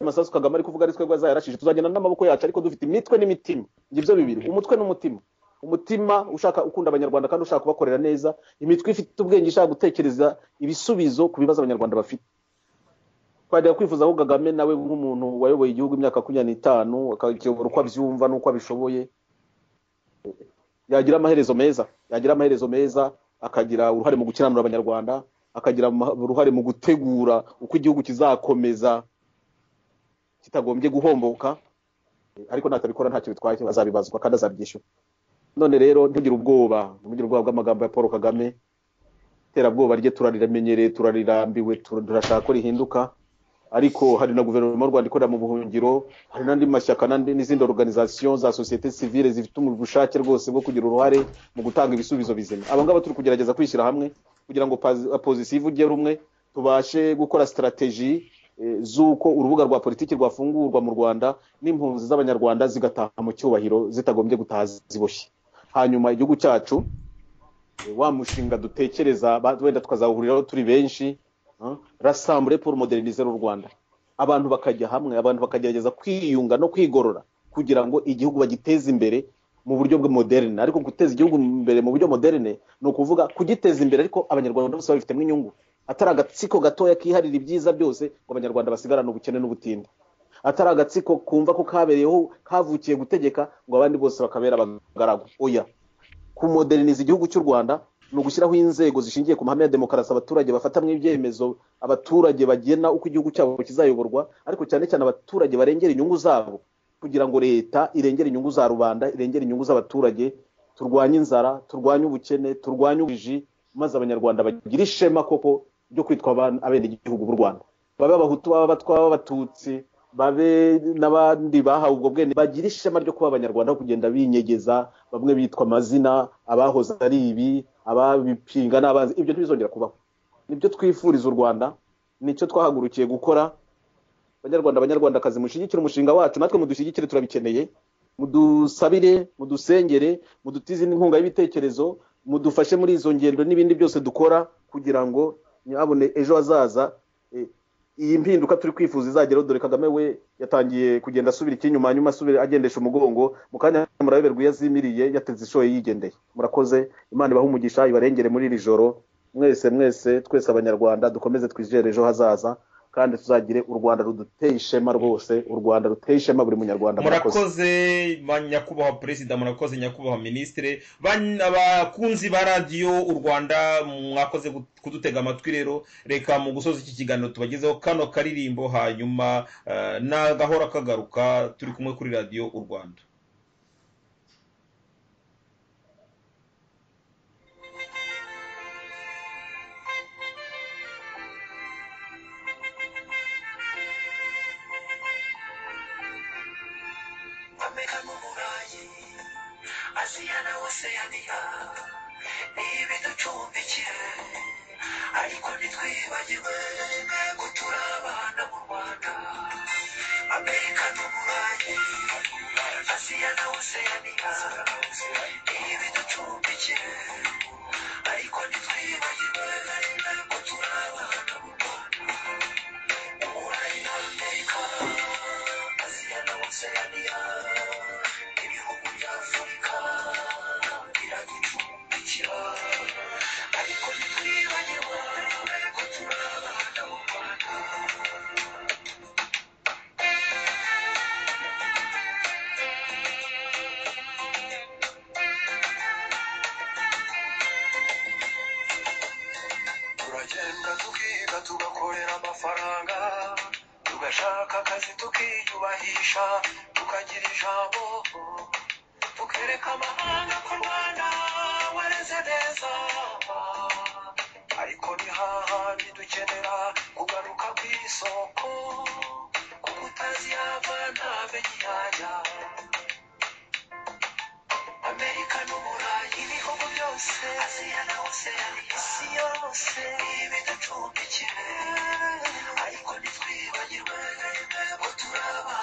amasasu kagame ari kuvuga ari twebwe azayarashije tuzagenda n'amaboko yacu ariko dufite imitwe n'imitima. Ngibyo bibiri umutwe n'umutima. Umutima ushaka ukunda abanyarwanda kandi ushaka kubakorera neza imitwe ifite ubwenge ishaka gutekereza ibisubizo ku bibazo abanyarwanda bafite. Twajya kwifuza ko kagame nawe nk'umuntu wayoboye igihugu imyaka makumyabiri n'itanu akakiyobora uko abyumva n'uko abishoboye. Yagira amaherezo meza yagira amaherezo meza akagira uruhare mu gukiranura abanyarwanda. Akagira uruhare mu gutegura uko igihugu kizakomeza kitagombye guhomboka. Ariko natabikora ntacyo bitwaye azabibazwa kandi azabyishyura. None rero ntugire ubwoba ntugire ubwoba bw'amagambo ya paul kagame. Iterabwoba rye turarimenyereye turarirambiwe tur- turashaka ko rihinduka. Ariko hari na guverinoma y'u rwanda ikorera mu buhungiro hari n'andi mashyaka n'izindi organisation za sosiyete sivile zifite ubushake rwose bwo kugira uruhare mu gutanga ibisubizo bizima. Aba ngaba turi kugerageza kwishyira hamwe kugira ngo opposition ivuge rumwe tubashe gukora strategy eh, z'uko urubuga rwa politiki rwafungurwa mu rwanda n'impunzi z'abanyarwanda zigataha mu cyubahiro zitagombye gutaha ziboshye. Hanyuma igihugu cyacu eh, wa mushinga dutekereza wenda tukazawuhuriraho turi benshi rassembler pour moderniser u rwanda. Abantu bakajya hamwe abantu bakagerageza kwiyunga no kwigorora kugira ngo igihugu bagiteze imbere mu buryo bwa moderne. Ariko guteza igihugu imbere mu buryo moderne ni ukuvuga kugiteza imbere. Ariko abanyarwanda bose babifitemo inyungu. Atari agatsiko gatoya kiharira ibyiza byose ngo abanyarwanda basigarane ubukene n'ubutinde atari agatsiko kumva ko kabereyeho kavukiye gutegeka ngo abandi bose bakabera abagaragu. Oya. Kumoderniza igihugu cy'u rwanda ni ugushyiraho inzego zishingiye ku mahame ya demokarasi abaturage bafatamo ibyemezo abaturage bagena uko igihugu cyabo kizayoborwa ariko cyane cyane abaturage barengera inyungu zabo kugira ngo leta irengere inyungu za rubanda irengere inyungu z'abaturage turwanye inzara turwanye ubukene turwanye ubujiji maze abanyarwanda bagire ishema koko ryo kwitwa abenegihugu b'u rwanda. Babe abahutu babe abatwa babe abatutsi babe n'abandi bahawe ubwo bwene bagira ishema ryo kuba abanyarwanda kugenda binyegeza bamwe bitwa amazina abahoze ari ibi ababipinga n'abanzi ibyo ntibizongera kubaho. Nibyo twifuriza u rwanda ni cyo twahagurukiye gukora. Banyarwanda abanyarwandakazi mushyigikire umushinga wacu. Natwe mudushyigikire turabikeneye. Mudusabire mudusengere mudutize inkunga y'ibitekerezo mudufashe muri izo ngendo n'ibindi byose dukora kugira ngo nyabone ejo hazaza iyi mpinduka turi kwifuza izageraho dore kagame we yatangiye kugenda asubira ikinyuma hanyuma asubira agendesha umugongo. Mu kanya murayoberwa iyo azimiriye yateze ishoye yigendeye. Murakoze imana ibahe umugisha ibarengere muri iri joro. Mwese mwese twese abanyarwanda dukomeze twizere ejo hazaza. Kandi tuzagire u rwanda ruduteye ishema rwose u rwanda ruteye ishema buri munyarwanda murakoze. Ba nyakubahwa perezida murakoze nyakubahwa minisitiri Ba- abakunzi ba radiyo u rwanda mwakoze kudutega amatwi rero. Reka mu gusoza iki kiganiro tubagezeho kano karirimbo hanyuma eh, n'agahora kagaruka turi kumwe kuri radiyo u rwanda. Ariko ntitwibagiwe ko turi abana mu rwanda amerika n'uburayi aziya na oseyaniya ni ibiducumbikiye ariko ntitwibagiwe ko turi abana mu rwanda uburayi na amerika aziya na oseyaniya akazi tukiyubahisha tukagira ijambo. Tukereka amahanga ko rwanda wareze neza. Ariko kugaruka ku isoko kuko utazi yava ntamenye iyajya amerika n'uburayi ibihugu byose na isi yose fire when you burn and you